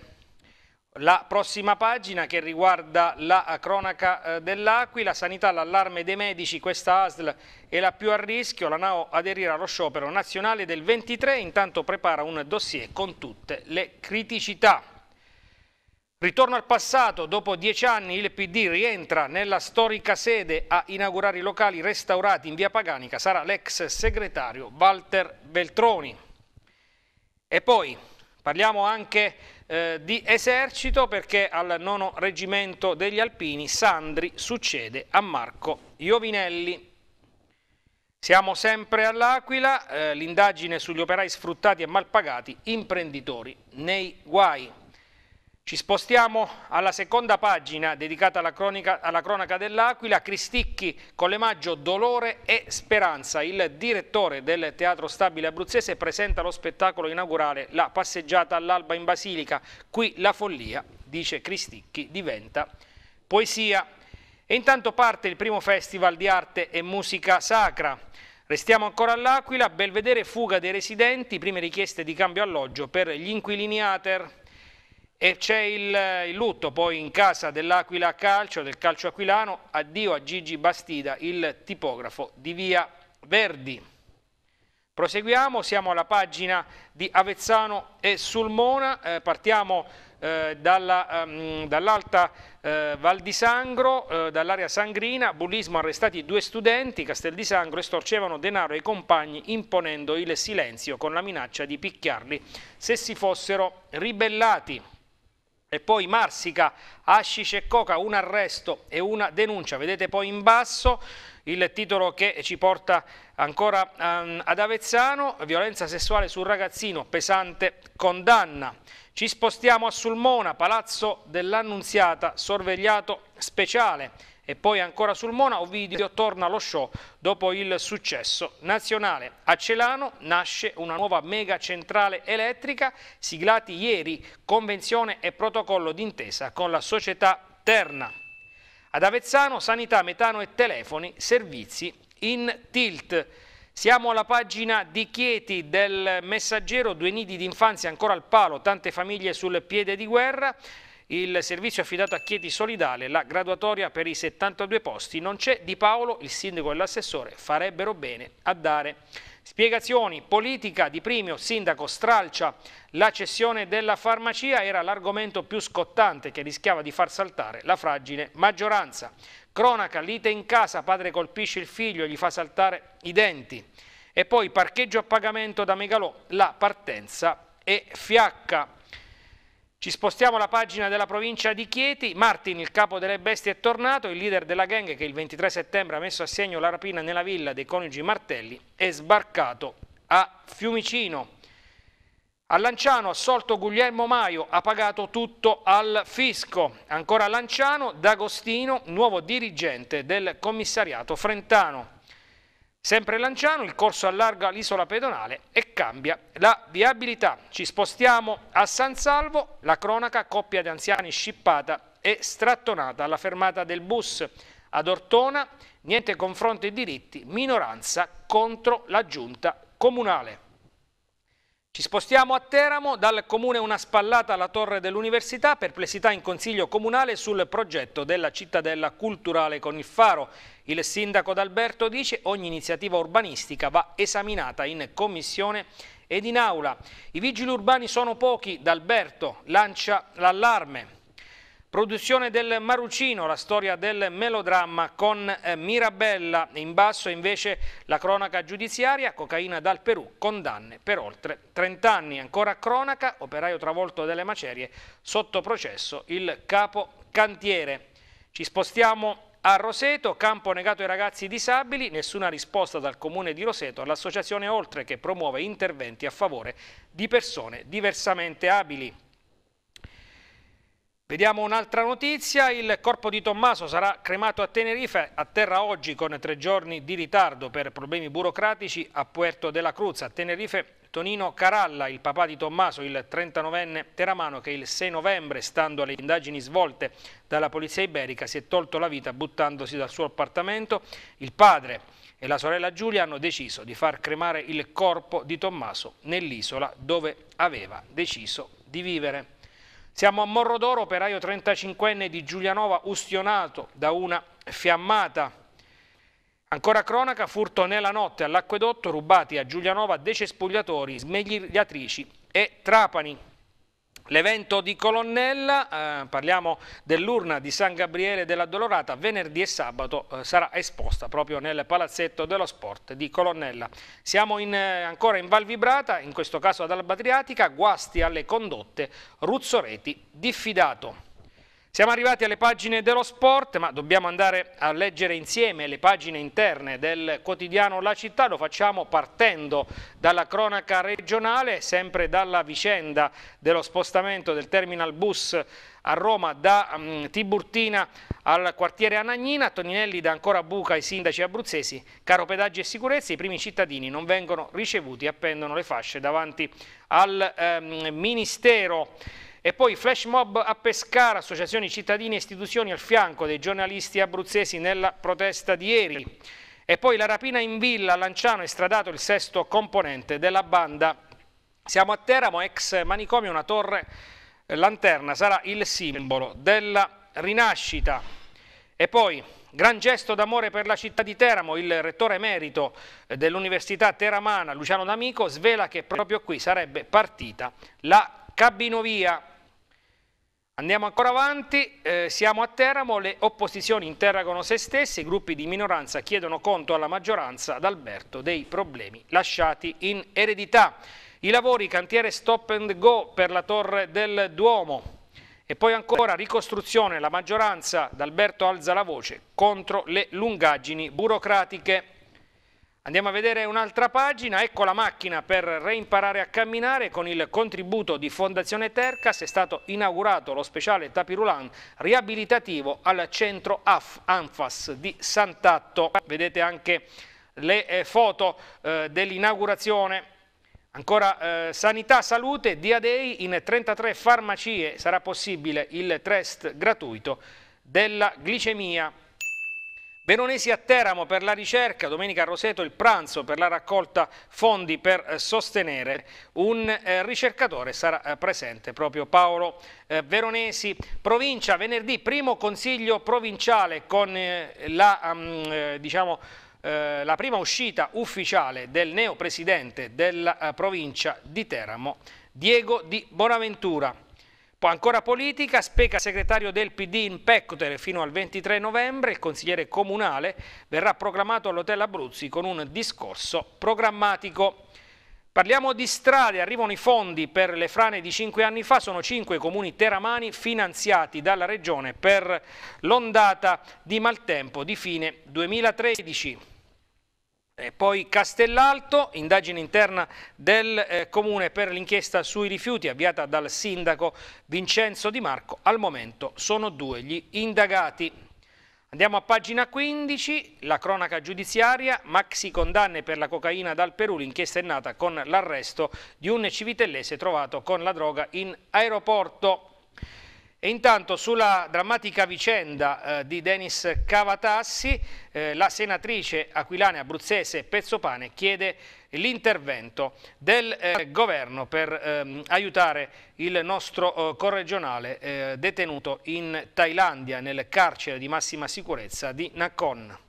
la prossima pagina che riguarda la cronaca eh, dell'Aquila, sanità, l'allarme dei medici, questa ASL è la più a rischio, la NAO aderirà allo sciopero nazionale del 23, intanto prepara un dossier con tutte le criticità. Ritorno al passato, dopo dieci anni il PD rientra nella storica sede a inaugurare i locali restaurati in via Paganica, sarà l'ex segretario Walter Beltroni. E poi parliamo anche eh, di esercito perché al nono reggimento degli Alpini Sandri succede a Marco Iovinelli. Siamo sempre all'Aquila, eh, l'indagine sugli operai sfruttati e malpagati, imprenditori nei guai. Ci spostiamo alla seconda pagina dedicata alla, cronica, alla cronaca dell'Aquila, Cristicchi, Collemaggio, Dolore e Speranza. Il direttore del Teatro Stabile Abruzzese presenta lo spettacolo inaugurale La passeggiata all'alba in Basilica. Qui la follia, dice Cristicchi, diventa poesia. E intanto parte il primo festival di arte e musica sacra. Restiamo ancora all'Aquila, Belvedere fuga dei residenti, prime richieste di cambio alloggio per gli inquilini Ater. E c'è il, il, lutto poi in casa dell'Aquila Calcio, del calcio aquilano, addio a Gigi Bastida, il tipografo di Via Verdi. Proseguiamo, siamo alla pagina di Avezzano e Sulmona, eh, partiamo eh, dalla, um, dall'alta eh, Val di Sangro, eh, dall'area sangrina, bullismo arrestati due studenti, Castel di Sangro estorcevano denaro ai compagni imponendo il silenzio con la minaccia di picchiarli se si fossero ribellati. E poi Marsica, Ascic e Coca, un arresto e una denuncia. Vedete poi in basso il titolo che ci porta ancora um, ad Avezzano, violenza sessuale sul ragazzino, pesante condanna. Ci spostiamo a Sulmona, Palazzo dell'Annunziata, sorvegliato speciale. E poi ancora sul Mona, Ovidio torna allo show dopo il successo nazionale. A Celano nasce una nuova mega centrale elettrica, siglati ieri convenzione e protocollo d'intesa con la società Terna. Ad Avezzano, sanità, metano e telefoni, servizi in tilt. Siamo alla pagina di Chieti del Messaggero, due nidi d'infanzia ancora al palo, tante famiglie sul piede di guerra. Il servizio affidato a Chieti Solidale, la graduatoria per i 72 posti. Non c'è Di Paolo, il sindaco e l'assessore farebbero bene a dare spiegazioni. Politica di Primio, sindaco stralcia la cessione della farmacia era l'argomento più scottante che rischiava di far saltare la fragile maggioranza. Cronaca, lite in casa, padre colpisce il figlio e gli fa saltare i denti. E poi parcheggio a pagamento da Megalò, la partenza è fiacca. Ci spostiamo alla pagina della provincia di Chieti. Martin, il capo delle bestie, è tornato. Il leader della gang che il 23 settembre ha messo a segno la rapina nella villa dei coniugi Martelli è sbarcato a Fiumicino. A Lanciano, assolto Guglielmo Maio, ha pagato tutto al fisco. Ancora a Lanciano, D'Agostino, nuovo dirigente del commissariato Frentano. Sempre Lanciano, il corso allarga l'isola pedonale e cambia la viabilità. Ci spostiamo a San Salvo, la cronaca, coppia di anziani scippata e strattonata alla fermata del bus. Ad Ortona, niente confronto e diritti, minoranza contro la giunta comunale. Ci spostiamo a Teramo, dal comune una spallata alla torre dell'università, perplessità in consiglio comunale sul progetto della cittadella culturale con il faro. Il sindaco D'Alberto dice ogni iniziativa urbanistica va esaminata in commissione ed in aula. I vigili urbani sono pochi, D'Alberto lancia l'allarme. Produzione del Marucino, la storia del melodramma con eh, Mirabella, in basso invece la cronaca giudiziaria, cocaina dal Perù, condanne per oltre 30 anni. Ancora cronaca, operaio travolto delle macerie, sotto processo il capo cantiere. Ci spostiamo a Roseto, campo negato ai ragazzi disabili, nessuna risposta dal comune di Roseto all'associazione Oltre che promuove interventi a favore di persone diversamente abili. Vediamo un'altra notizia, il corpo di Tommaso sarà cremato a Tenerife, a terra oggi con tre giorni di ritardo per problemi burocratici a Puerto della Cruz. A Tenerife Tonino Caralla, il papà di Tommaso, il 39enne teramano che il 6 novembre, stando alle indagini svolte dalla polizia iberica, si è tolto la vita buttandosi dal suo appartamento. Il padre e la sorella Giulia hanno deciso di far cremare il corpo di Tommaso nell'isola dove aveva deciso di vivere. Siamo a Morro d'Oro, operaio 35enne di Giulianova ustionato da una fiammata. Ancora cronaca, furto nella notte all'acquedotto, rubati a Giulianova decespugliatori, smegliatrici e trapani. L'evento di Colonnella, eh, parliamo dell'urna di San Gabriele della Dolorata, venerdì e sabato eh, sarà esposta proprio nel palazzetto dello sport di Colonnella. Siamo in, eh, ancora in Val Vibrata, in questo caso ad Alba Adriatica, guasti alle condotte, Ruzzoreti diffidato. Siamo arrivati alle pagine dello sport, ma dobbiamo andare a leggere insieme le pagine interne del quotidiano La Città, lo facciamo partendo dalla cronaca regionale, sempre dalla vicenda dello spostamento del terminal bus a Roma da um, Tiburtina al quartiere Anagnina, Toninelli dà ancora buca ai sindaci abruzzesi, caro pedaggi e sicurezza, i primi cittadini non vengono ricevuti, appendono le fasce davanti al um, Ministero. E poi flash mob a Pescara, associazioni cittadini e istituzioni al fianco dei giornalisti abruzzesi nella protesta di ieri. E poi la rapina in villa a Lanciano, estradato il sesto componente della banda. Siamo a Teramo, ex manicomio, una torre lanterna, sarà il simbolo della rinascita. E poi Gran gesto d'amore per la città di Teramo, il rettore emerito dell'Università Teramana, Luciano D'Amico, svela che proprio qui sarebbe partita la cabinovia. Andiamo ancora avanti, eh, siamo a Teramo, le opposizioni interrogano se stesse, i gruppi di minoranza chiedono conto alla maggioranza ad Alberto dei problemi lasciati in eredità. I lavori cantiere stop and go per la torre del Duomo. E poi ancora ricostruzione, la maggioranza d'Alberto alza la voce contro le lungaggini burocratiche. Andiamo a vedere un'altra pagina, ecco la macchina per reimparare a camminare con il contributo di Fondazione Tercas è stato inaugurato lo speciale tapirulan riabilitativo al centro AF, ANFAS di Sant'Atto. Vedete anche le eh, foto eh, dell'inaugurazione. Ancora eh, sanità, salute, Dia Day in 33 farmacie sarà possibile il test gratuito della glicemia Veronesi a Teramo per la ricerca, domenica a Roseto il pranzo per la raccolta fondi per eh, sostenere un eh, ricercatore, sarà eh, presente proprio Paolo Veronesi. Provincia, venerdì, primo consiglio provinciale con la, um, diciamo, la prima uscita ufficiale del neo presidente della provincia di Teramo, Diego Di Bonaventura. Poi ancora politica, Speca segretario del PD in Peccotere fino al 23 novembre, il consigliere comunale verrà proclamato all'Hotel Abruzzi con un discorso programmatico. Parliamo di strade, arrivano i fondi per le frane di cinque anni fa, sono cinque comuni teramani finanziati dalla Regione per l'ondata di maltempo di fine 2013. E poi Castellalto, indagine interna del eh, Comune per l'inchiesta sui rifiuti avviata dal sindaco Vincenzo Di Marco. Al momento sono due gli indagati. Andiamo a pagina 15, la cronaca giudiziaria, maxi condanne per la cocaina dal Perù, l'inchiesta è nata con l'arresto di un civitellese trovato con la droga in aeroporto. E intanto sulla drammatica vicenda eh, di Denis Cavatassi, eh, la senatrice aquilana abruzzese Pezzopane chiede l'intervento del eh, governo per ehm, aiutare il nostro eh, corregionale eh, detenuto in Thailandia nel carcere di massima sicurezza di Nakhon.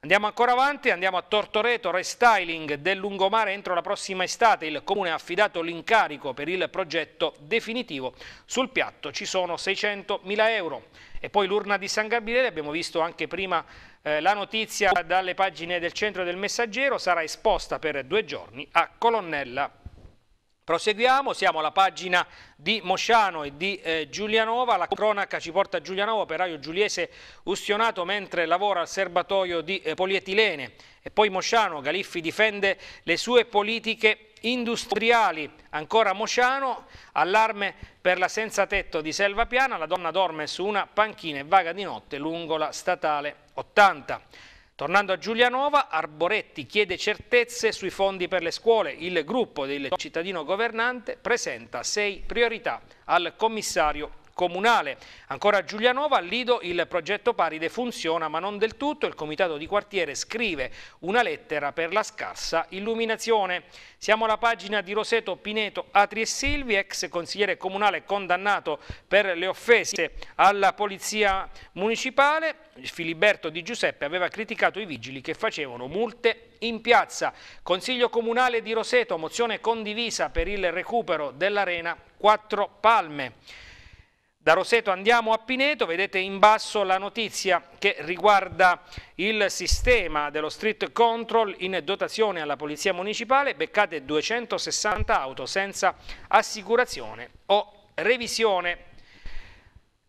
Andiamo ancora avanti, andiamo a Tortoreto, restyling del lungomare entro la prossima estate. Il Comune ha affidato l'incarico per il progetto definitivo. Sul piatto ci sono 600.000 euro. E poi l'urna di San Gabriele, abbiamo visto anche prima eh, la notizia dalle pagine del centro del messaggero, sarà esposta per due giorni a Colonnella Proseguiamo, siamo alla pagina di Mosciano e di eh, Giulianova, la cronaca ci porta a Giulianova, operaio giuliese ustionato mentre lavora al serbatoio di eh, polietilene. E poi Mosciano, Galiffi difende le sue politiche industriali, ancora Mosciano, allarme per la senza tetto di Selva Piana, la donna dorme su una panchina e vaga di notte lungo la statale 80. Tornando a Giulianova, Arboretti chiede certezze sui fondi per le scuole. Il gruppo del cittadino governante presenta sei priorità al commissario comunale. Ancora a Giulianova, a Lido il progetto Paride funziona ma non del tutto, il comitato di quartiere scrive una lettera per la scarsa illuminazione. Siamo alla pagina di Roseto Pineto Atri e Silvi, ex consigliere comunale condannato per le offese alla polizia municipale. Filiberto Di Giuseppe aveva criticato i vigili che facevano multe in piazza. Consiglio comunale di Roseto, mozione condivisa per il recupero dell'arena Quattro Palme. Da Roseto andiamo a Pineto, vedete in basso la notizia che riguarda il sistema dello street control in dotazione alla Polizia Municipale, beccate 260 auto senza assicurazione o revisione.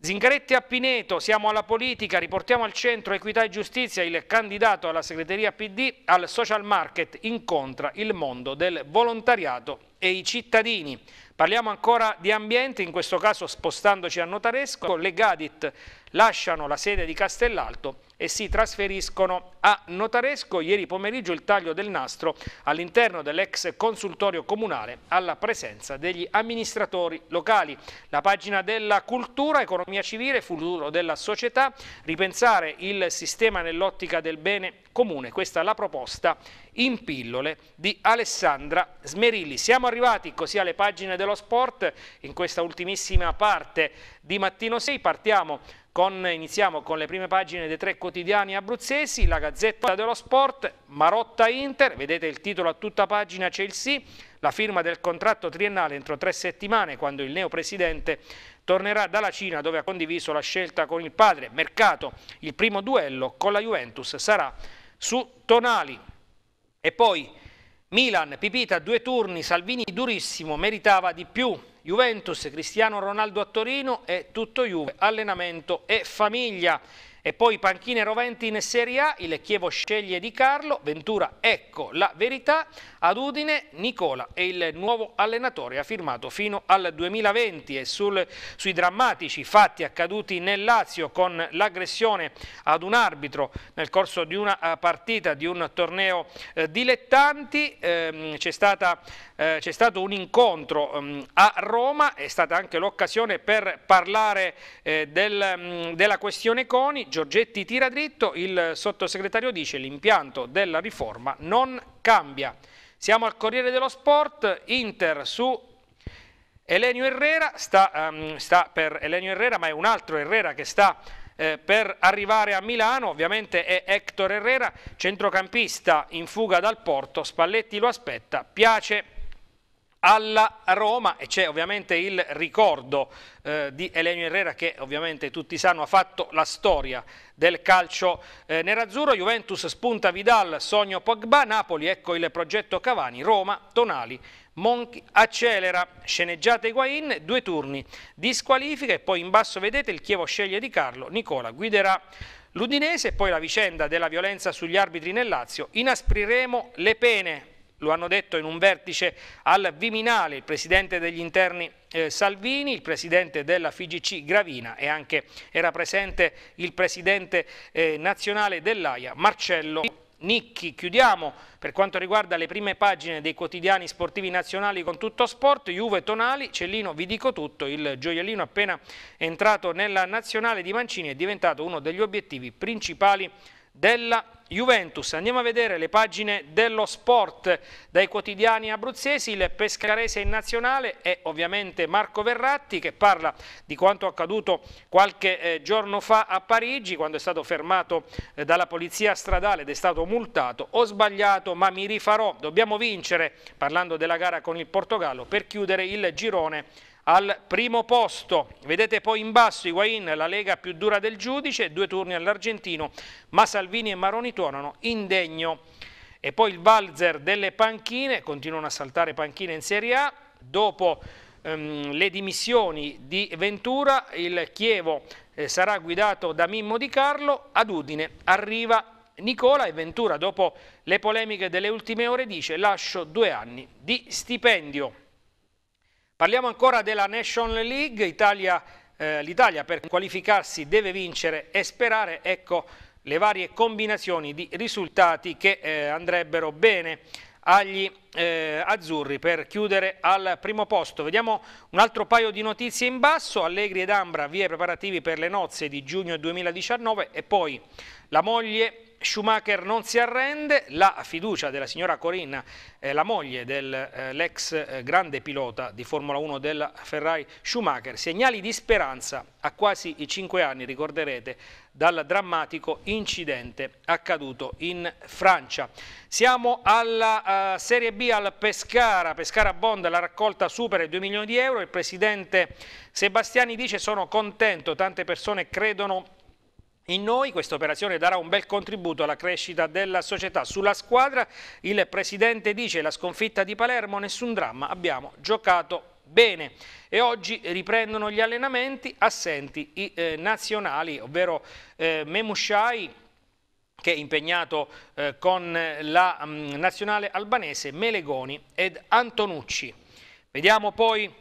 Zingaretti a Pineto, siamo alla politica, riportiamo al centro equità e giustizia, il candidato alla segreteria PD al social market incontra il mondo del volontariato e i cittadini. Parliamo ancora di ambiente, in questo caso spostandoci a Notaresco, le Gadit lasciano la sede di Castellalto e si trasferiscono a Notaresco. Ieri pomeriggio il taglio del nastro all'interno dell'ex consultorio comunale alla presenza degli amministratori locali. La pagina della cultura, economia civile, futuro della società, ripensare il sistema nell'ottica del bene comune. Questa è la proposta in pillole di Alessandra Smerilli. Siamo arrivati così alle pagine dello sport in questa ultimissima parte di Mattino 6. Partiamo con, iniziamo con le prime pagine dei tre quotidiani abruzzesi, la Gazzetta dello Sport, Marotta Inter, vedete il titolo a tutta pagina Chelsea, la firma del contratto triennale entro tre settimane quando il neopresidente tornerà dalla Cina dove ha condiviso la scelta con il padre. Mercato, il primo duello con la Juventus sarà su Tonali. E poi Milan, Pipita, due turni, Salvini durissimo, meritava di più. Juventus, Cristiano Ronaldo a Torino e tutto Juve, allenamento e famiglia. E poi panchine roventi in Serie A, il Chievo sceglie Di Carlo, Ventura ecco la verità, ad Udine Nicola è il nuovo allenatore, ha firmato fino al 2020 e sul, sui drammatici fatti accaduti nel Lazio con l'aggressione ad un arbitro nel corso di una eh, partita di un torneo eh, dilettanti, ehm, c'è eh, stato un incontro ehm, a Roma, è stata anche l'occasione per parlare eh, mh, della questione Coni, Giorgetti tira dritto, il sottosegretario dice l'impianto della riforma non cambia. Siamo al Corriere dello Sport, Inter su Elenio Herrera, sta, um, sta per Elenio Herrera ma è un altro Herrera che sta eh, per arrivare a Milano, ovviamente è Hector Herrera, centrocampista in fuga dal Porto, Spalletti lo aspetta, piace alla Roma e c'è ovviamente il ricordo eh, di Elenio Herrera che ovviamente tutti sanno ha fatto la storia del calcio eh, nerazzurro, Juventus spunta Vidal, sogno Pogba, Napoli ecco il progetto Cavani, Roma, Tonali, Monchi accelera, sceneggiata Higuain, due turni di squalifica e poi in basso vedete il Chievo sceglie Di Carlo, Nicola guiderà l'Udinese e poi la vicenda della violenza sugli arbitri nel Lazio, inaspriremo le pene, lo hanno detto in un vertice al Viminale il presidente degli interni eh, Salvini, il presidente della FIGC Gravina e anche era presente il presidente eh, nazionale dell'AIA Marcello Nicchi, chiudiamo per quanto riguarda le prime pagine dei quotidiani sportivi nazionali con tutto sport, Juve Tonali, Cellino vi dico tutto, il gioiellino appena entrato nella nazionale di Mancini è diventato uno degli obiettivi principali della Juventus. Andiamo a vedere le pagine dello sport dai quotidiani abruzzesi, il pescarese in nazionale è ovviamente Marco Verratti che parla di quanto accaduto qualche eh, giorno fa a Parigi quando è stato fermato eh, dalla polizia stradale ed è stato multato. Ho sbagliato ma mi rifarò, dobbiamo vincere, parlando della gara con il Portogallo, per chiudere il girone al primo posto. Vedete poi in basso Higuain, la lega più dura del giudice, due turni all'argentino, ma Salvini e Maroni tuonano indegno. E poi il valzer delle panchine, continuano a saltare panchine in Serie A, dopo ehm, le dimissioni di Ventura, il Chievo eh, sarà guidato da Mimmo Di Carlo, ad Udine arriva Nicola e Ventura dopo le polemiche delle ultime ore dice lascio due anni di stipendio. Parliamo ancora della National League, eh, l'Italia per qualificarsi deve vincere e sperare, ecco le varie combinazioni di risultati che eh, andrebbero bene agli eh, azzurri per chiudere al primo posto. Vediamo un altro paio di notizie in basso, Allegri ed Ambra via preparativi per le nozze di giugno 2019 e poi la moglie Schumacher non si arrende, la fiducia della signora Corinna, eh, la moglie dell'ex eh, eh, grande pilota di Formula 1 della Ferrari Schumacher, segnali di speranza a quasi i cinque anni, ricorderete, dal drammatico incidente accaduto in Francia. Siamo alla uh, Serie B al Pescara, Pescara Bond, la raccolta supera i 2 milioni di euro, il presidente Sebastiani dice sono contento, tante persone credono in noi questa operazione darà un bel contributo alla crescita della società. Sulla squadra il Presidente dice la sconfitta di Palermo, nessun dramma, abbiamo giocato bene e oggi riprendono gli allenamenti assenti i eh, nazionali, ovvero eh, Memushai che è impegnato eh, con la mh, mm, nazionale albanese, Melegoni ed Antonucci. Vediamo poi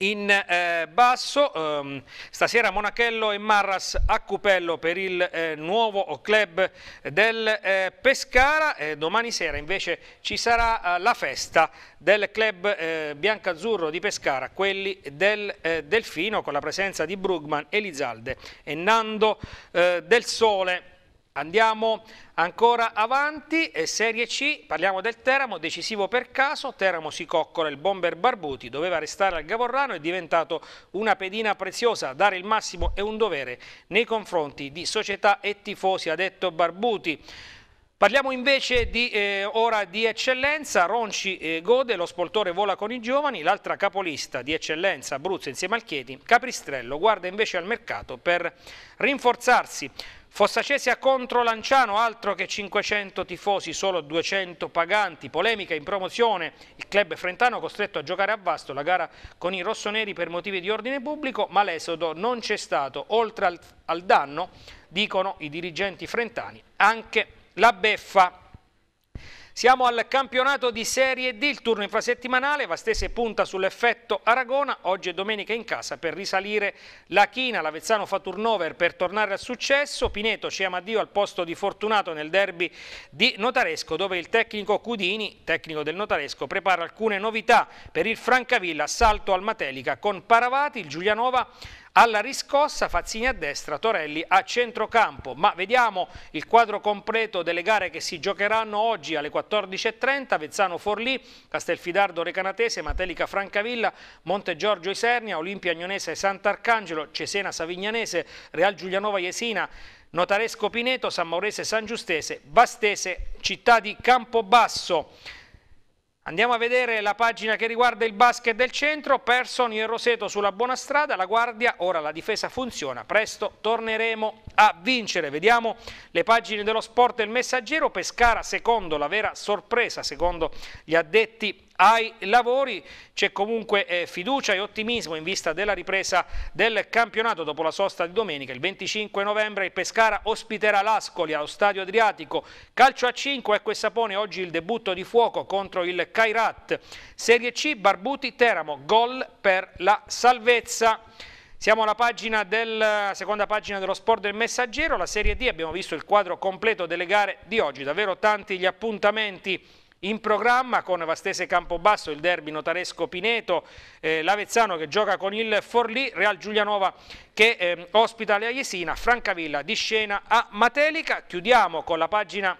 in eh, basso, ehm, stasera Monachello e Marras a Cupello per il eh, nuovo club del eh, Pescara, domani sera invece ci sarà eh, la festa del club eh, biancazzurro di Pescara, quelli del eh, Delfino con la presenza di Brugman, Elizalde e Nando del Sole. Andiamo ancora avanti, Serie C, parliamo del Teramo, decisivo per caso, Teramo si coccola il bomber Barbuti, doveva restare al Gavorrano, è diventato una pedina preziosa, dare il massimo è un dovere nei confronti di società e tifosi, ha detto Barbuti. Parliamo invece di, eh, ora di eccellenza, Ronci eh, gode, lo spoltore vola con i giovani, l'altra capolista di eccellenza Abruzzo insieme al Chieti, Capistrello guarda invece al mercato per rinforzarsi. Fossacesi contro Lanciano, altro che 500 tifosi, solo 200 paganti, polemica in promozione, il club frentano costretto a giocare a vasto la gara con i rossoneri per motivi di ordine pubblico, ma l'esodo non c'è stato, oltre al, al danno, dicono i dirigenti frentani, anche la beffa. Siamo al campionato di Serie D, il turno infrasettimanale, Vastese punta sull'effetto Aragona, oggi è domenica in casa per risalire la china, l'Avezzano fa turnover per tornare al successo, Pineto ci ama addio al posto di Fortunato nel derby di Notaresco dove il tecnico Cudini, tecnico del Notaresco, prepara alcune novità per il Francavilla, salto al Matelica con Paravati, il Giulianova alla riscossa, Fazzini a destra, Torelli a centrocampo. Ma vediamo il quadro completo delle gare che si giocheranno oggi alle 14.30, Vezzano Forlì, Castelfidardo Recanatese, Matelica Francavilla, Monte Giorgio Isernia, Olimpia Agnonese Sant'Arcangelo, Cesena Savignanese, Real Giulianova Jesina, Notaresco Pineto, San Maurese San Giustese, Bastese, città di Campobasso. Andiamo a vedere la pagina che riguarda il basket del centro, Personi e Roseto sulla buona strada, la guardia, ora la difesa funziona, presto torneremo a vincere. Vediamo le pagine dello sport del messaggero, Pescara secondo, la vera sorpresa secondo gli addetti ai lavori. C'è comunque eh, fiducia e ottimismo in vista della ripresa del campionato dopo la sosta di domenica. Il 25 novembre il Pescara ospiterà l'Ascoli allo Stadio Adriatico. Calcio a 5, ecco e Sapone, oggi il debutto di fuoco contro il Kairat. Serie C, Barbuti Teramo, gol per la salvezza. Siamo alla pagina del, seconda pagina dello sport del messaggero, la Serie D, abbiamo visto il quadro completo delle gare di oggi, davvero tanti gli appuntamenti in programma con Vastese Campobasso, il derby notaresco Pineto, eh, l'Avezzano che gioca con il Forlì, Real Giulianova che eh, ospita la Jesina, Francavilla di scena a Matelica. Chiudiamo con la pagina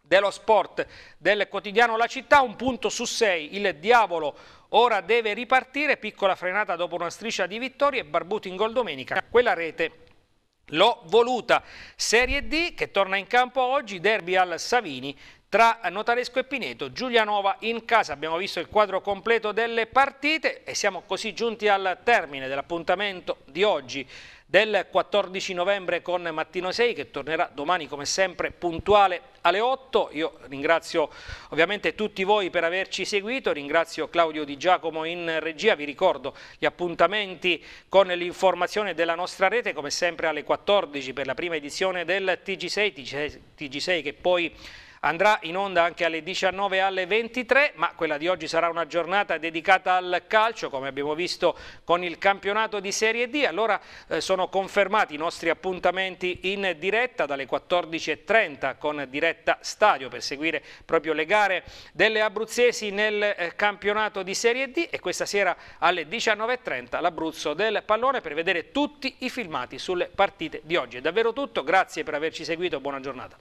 dello sport del quotidiano La Città, un punto su sei, il diavolo ora deve ripartire, piccola frenata dopo una striscia di vittorie, Barbuti in gol domenica, quella rete l'ho voluta. Serie D che torna in campo oggi, derby al Savini, tra Notaresco e Pineto, Giulianova in casa, abbiamo visto il quadro completo delle partite e siamo così giunti al termine dell'appuntamento di oggi del 14 novembre con Mattino 6 che tornerà domani come sempre puntuale alle 8. Io ringrazio ovviamente tutti voi per averci seguito, ringrazio Claudio Di Giacomo in regia, vi ricordo gli appuntamenti con l'informazione della nostra rete come sempre alle 14 per la prima edizione del TG6, TG6, TG6 che poi Andrà in onda anche alle 19 e alle 23, ma quella di oggi sarà una giornata dedicata al calcio, come abbiamo visto con il campionato di Serie D. Allora eh, sono confermati i nostri appuntamenti in diretta dalle 14.30 con diretta stadio per seguire proprio le gare delle abruzzesi nel eh, campionato di Serie D e questa sera alle 19.30 l'Abruzzo del pallone per vedere tutti i filmati sulle partite di oggi. È davvero tutto, grazie per averci seguito, buona giornata.